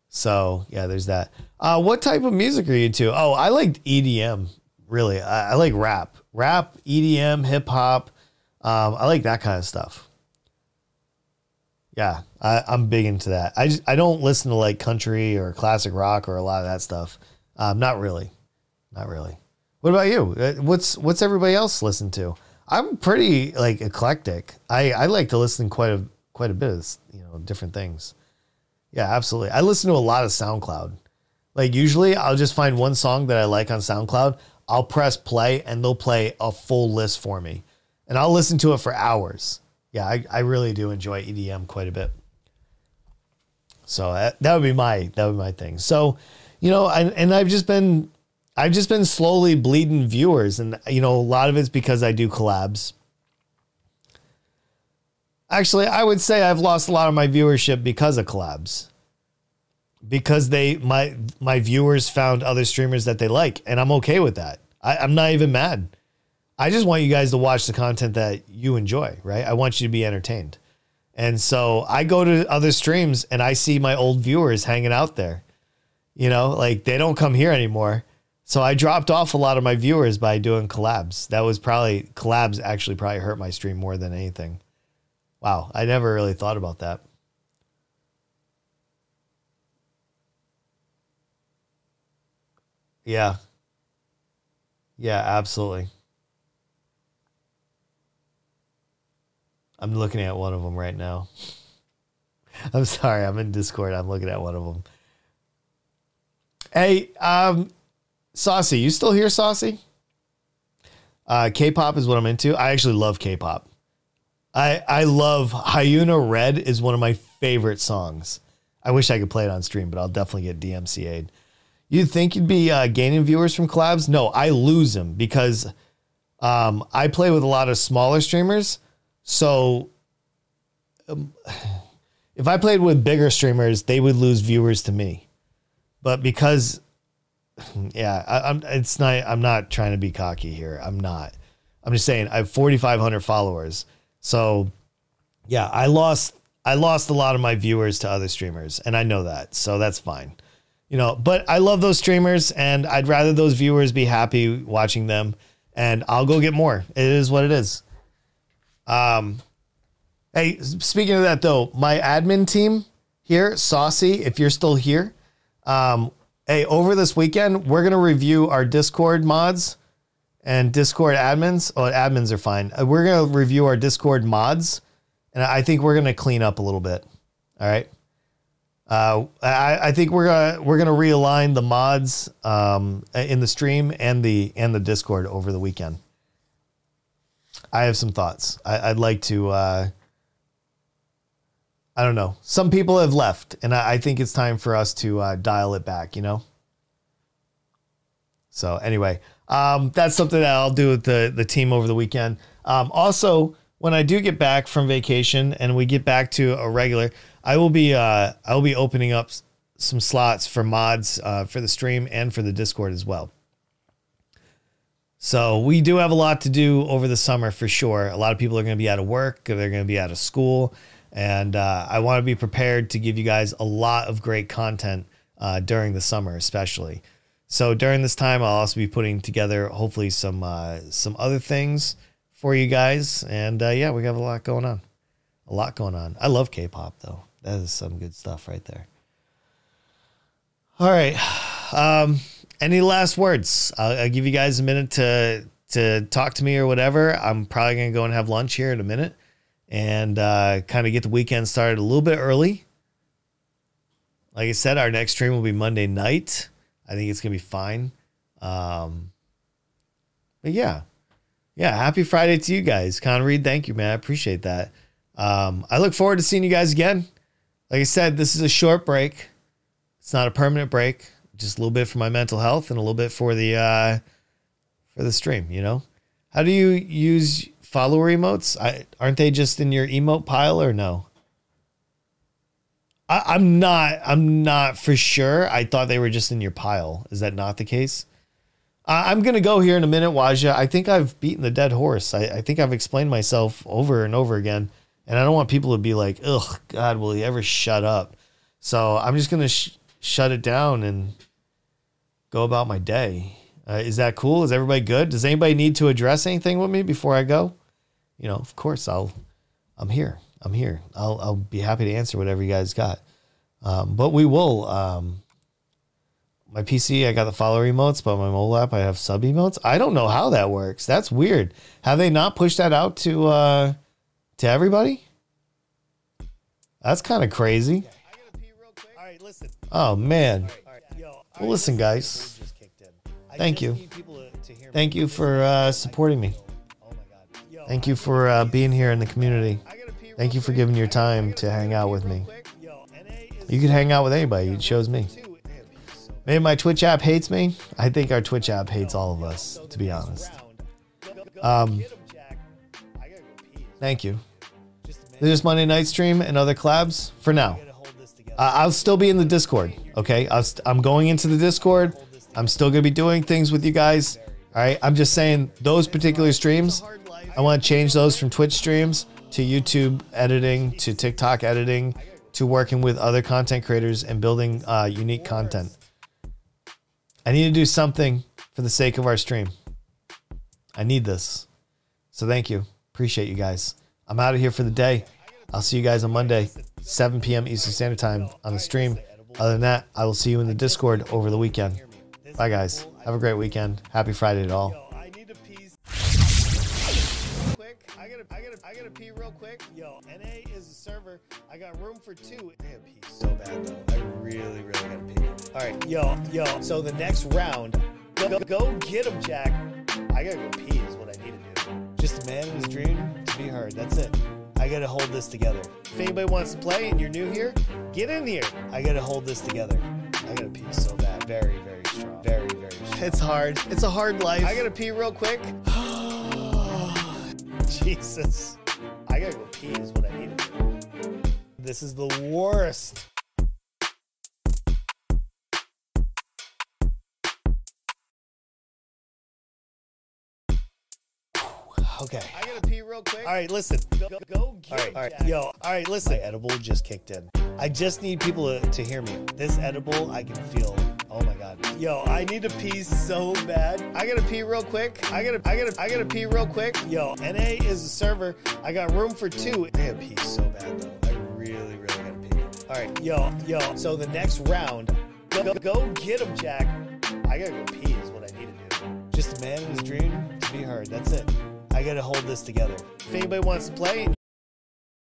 So yeah, there's that. Uh, what type of music are you into? Oh, I liked EDM. Really, I, I like rap rap, EDM, hip hop. Um, I like that kind of stuff. Yeah, I, I'm big into that. I just, I don't listen to like country or classic rock or a lot of that stuff. Um, not really, not really. What about you? Uh, what's what's everybody else listen to? I'm pretty like eclectic. I, I like to listen quite a quite a bit of you know different things. Yeah, absolutely. I listen to a lot of SoundCloud. Like usually, I'll just find one song that I like on SoundCloud. I'll press play and they'll play a full list for me. And I'll listen to it for hours. Yeah, I, I really do enjoy EDM quite a bit. So that, uh, that would be my that would be my thing. So, you know, and, and I've just been I've just been slowly bleeding viewers, and you know, a lot of it's because I do collabs. Actually, I would say I've lost a lot of my viewership because of collabs because they my my viewers found other streamers that they like, and I'm okay with that. I, I'm not even mad. I just want you guys to watch the content that you enjoy, right? I want you to be entertained. And so I go to other streams and I see my old viewers hanging out there. You know, like they don't come here anymore. So I dropped off a lot of my viewers by doing collabs. That was probably collabs actually probably hurt my stream more than anything. Wow, I never really thought about that. Yeah. Yeah, absolutely. I'm looking at one of them right now. <laughs> I'm sorry, I'm in Discord. I'm looking at one of them. Hey, um, Saucy, you still here, Saucy? Uh, K-pop is what I'm into. I actually love K-pop. I I love Hyuna Red is one of my favorite songs. I wish I could play it on stream, but I'll definitely get DMCA'd. You'd think you'd be uh, gaining viewers from collabs. No, I lose them because um, I play with a lot of smaller streamers. So um, <sighs> if I played with bigger streamers, they would lose viewers to me. But because, <sighs> yeah, I, am It's not. I'm not trying to be cocky here. I'm not. I'm just saying I have 4,500 followers. So yeah, I lost. I lost a lot of my viewers to other streamers, and I know that. So that's fine you know, but I love those streamers and I'd rather those viewers be happy watching them and I'll go get more. It is what it is. Um, hey, speaking of that though, my admin team here, Saucy, if you're still here, um, hey, over this weekend we're gonna review our Discord mods and Discord admins. Oh, admins are fine. Uh, We're gonna review our Discord mods, and I think we're gonna clean up a little bit. All right. Uh, I, think we're gonna we're gonna realign the mods um, in the stream and the and the Discord over the weekend. I have some thoughts. I, I'd like to. Uh, I don't know. Some people have left, and I, I think it's time for us to uh, dial it back. You know. So anyway, um, that's something that I'll do with the the team over the weekend. Um, also, when I do get back from vacation and we get back to a regular, I will be uh, I will be opening up some slots for mods uh, for the stream and for the Discord as well. So we do have a lot to do over the summer for sure. A lot of people are going to be out of work, they're going to be out of school, and uh, I want to be prepared to give you guys a lot of great content uh, during the summer, especially. So during this time, I'll also be putting together hopefully some uh, some other things for you guys, and uh, yeah, we have a lot going on, a lot going on. I love K-pop though; that is some good stuff right there. All right. Um, any last words? I'll, I'll give you guys a minute to to talk to me or whatever. I'm probably gonna go and have lunch here in a minute, and uh, kind of get the weekend started a little bit early. Like I said, our next stream will be Monday night. I think it's gonna be fine. Um, but yeah, yeah. Happy Friday to you guys, Con Reed. Thank you, man. I appreciate that. Um, I look forward to seeing you guys again. Like I said, this is a short break. It's not a permanent break. Just a little bit for my mental health and a little bit for the uh, for the stream. You know, how do you use follower emotes? I, aren't they just in your emote pile or no? I, I'm not. I'm not for sure. I thought they were just in your pile. Is that not the case? I'm gonna go here in a minute, Waja. I think I've beaten the dead horse. I, I think I've explained myself over and over again, and I don't want people to be like, "Ugh, God, will he ever shut up?" So I'm just gonna sh- shut it down and go about my day. Uh, is that cool? Is everybody good? Does anybody need to address anything with me before I go? You know, of course I'll. I'm here. I'm here. I'll I'll be happy to answer whatever you guys got. Um, but we will. Um, my PC, I got the follower emotes, but my mobile app, I have sub emotes. I don't know how that works. That's weird. Have they not pushed that out to uh, to everybody? That's kind of crazy. All right. Oh man. All right, yo. Well, listen, guys. just kicked in. I Thank you. to, to. Thank you for uh, supporting me. Oh. Yo, Thank you for uh, being here in the community. I gotta pee Thank you for giving your I- I time gotta hang out with me. Yo, You could hang out with anybody. It shows me. two. Man, he's so Maybe my Twitch app hates me. I think our Twitch app hates all of us, to be honest. round. Go, go Um, get him, Jack. I gotta go pee. Thank you. There's Monday night stream and other collabs for now. I this I'll still be in the Discord. Okay, st- I'm going into the Discord. I'm still gonna be doing things with you guys. All right, I'm just saying those particular streams. I want to change those from Twitch streams to YouTube editing to TikTok editing to working with other content creators and building uh, unique content. I need to do something for the sake of our stream. I need this. So thank you. Appreciate you guys. I'm out of here for the day. I'll see you guys on Monday, 7 p.m. Eastern Standard Time on the stream. Other than that, I will see you in the Discord over the weekend. Bye, guys. Have a great weekend. Happy Friday to all. I gotta, I gotta, pee real quick. Yo, NA is a server. I got room for two. I gotta pee so bad though. I really, really gotta pee. All right, yo, yo. So the next round, go, go, get him, Jack. I gotta go pee. Is what I need to do. Just a man in his dream be heard. That's it. I gotta hold this together. If anybody wants to play and you're new here, get in here. I gotta hold this together. I gotta pee so bad. Very, very strong. Very, very strong. It's hard. It's a hard life. I gotta pee real quick. <sighs> Jesus. I gotta go pee is what I need. This is the worst. Okay. I gotta pee real quick. All right, listen. Go, go, get all right, all right. Yo, all right, listen. My edible just kicked in. I just need people to, to hear me. This edible, I can feel. Oh Oh my god. Yo, I need to pee so bad. I gotta pee real quick. I gotta, I gotta, I gotta pee real quick. Yo, NA is a server. I got room for two. I gotta pee so bad though. I really, really gotta pee. All right, yo, yo. So the next round, go, go, go get him, Jack. I gotta go pee is what I need to do. Just a man in his dream to be heard. That's it. I gotta hold this together. If anybody wants to play,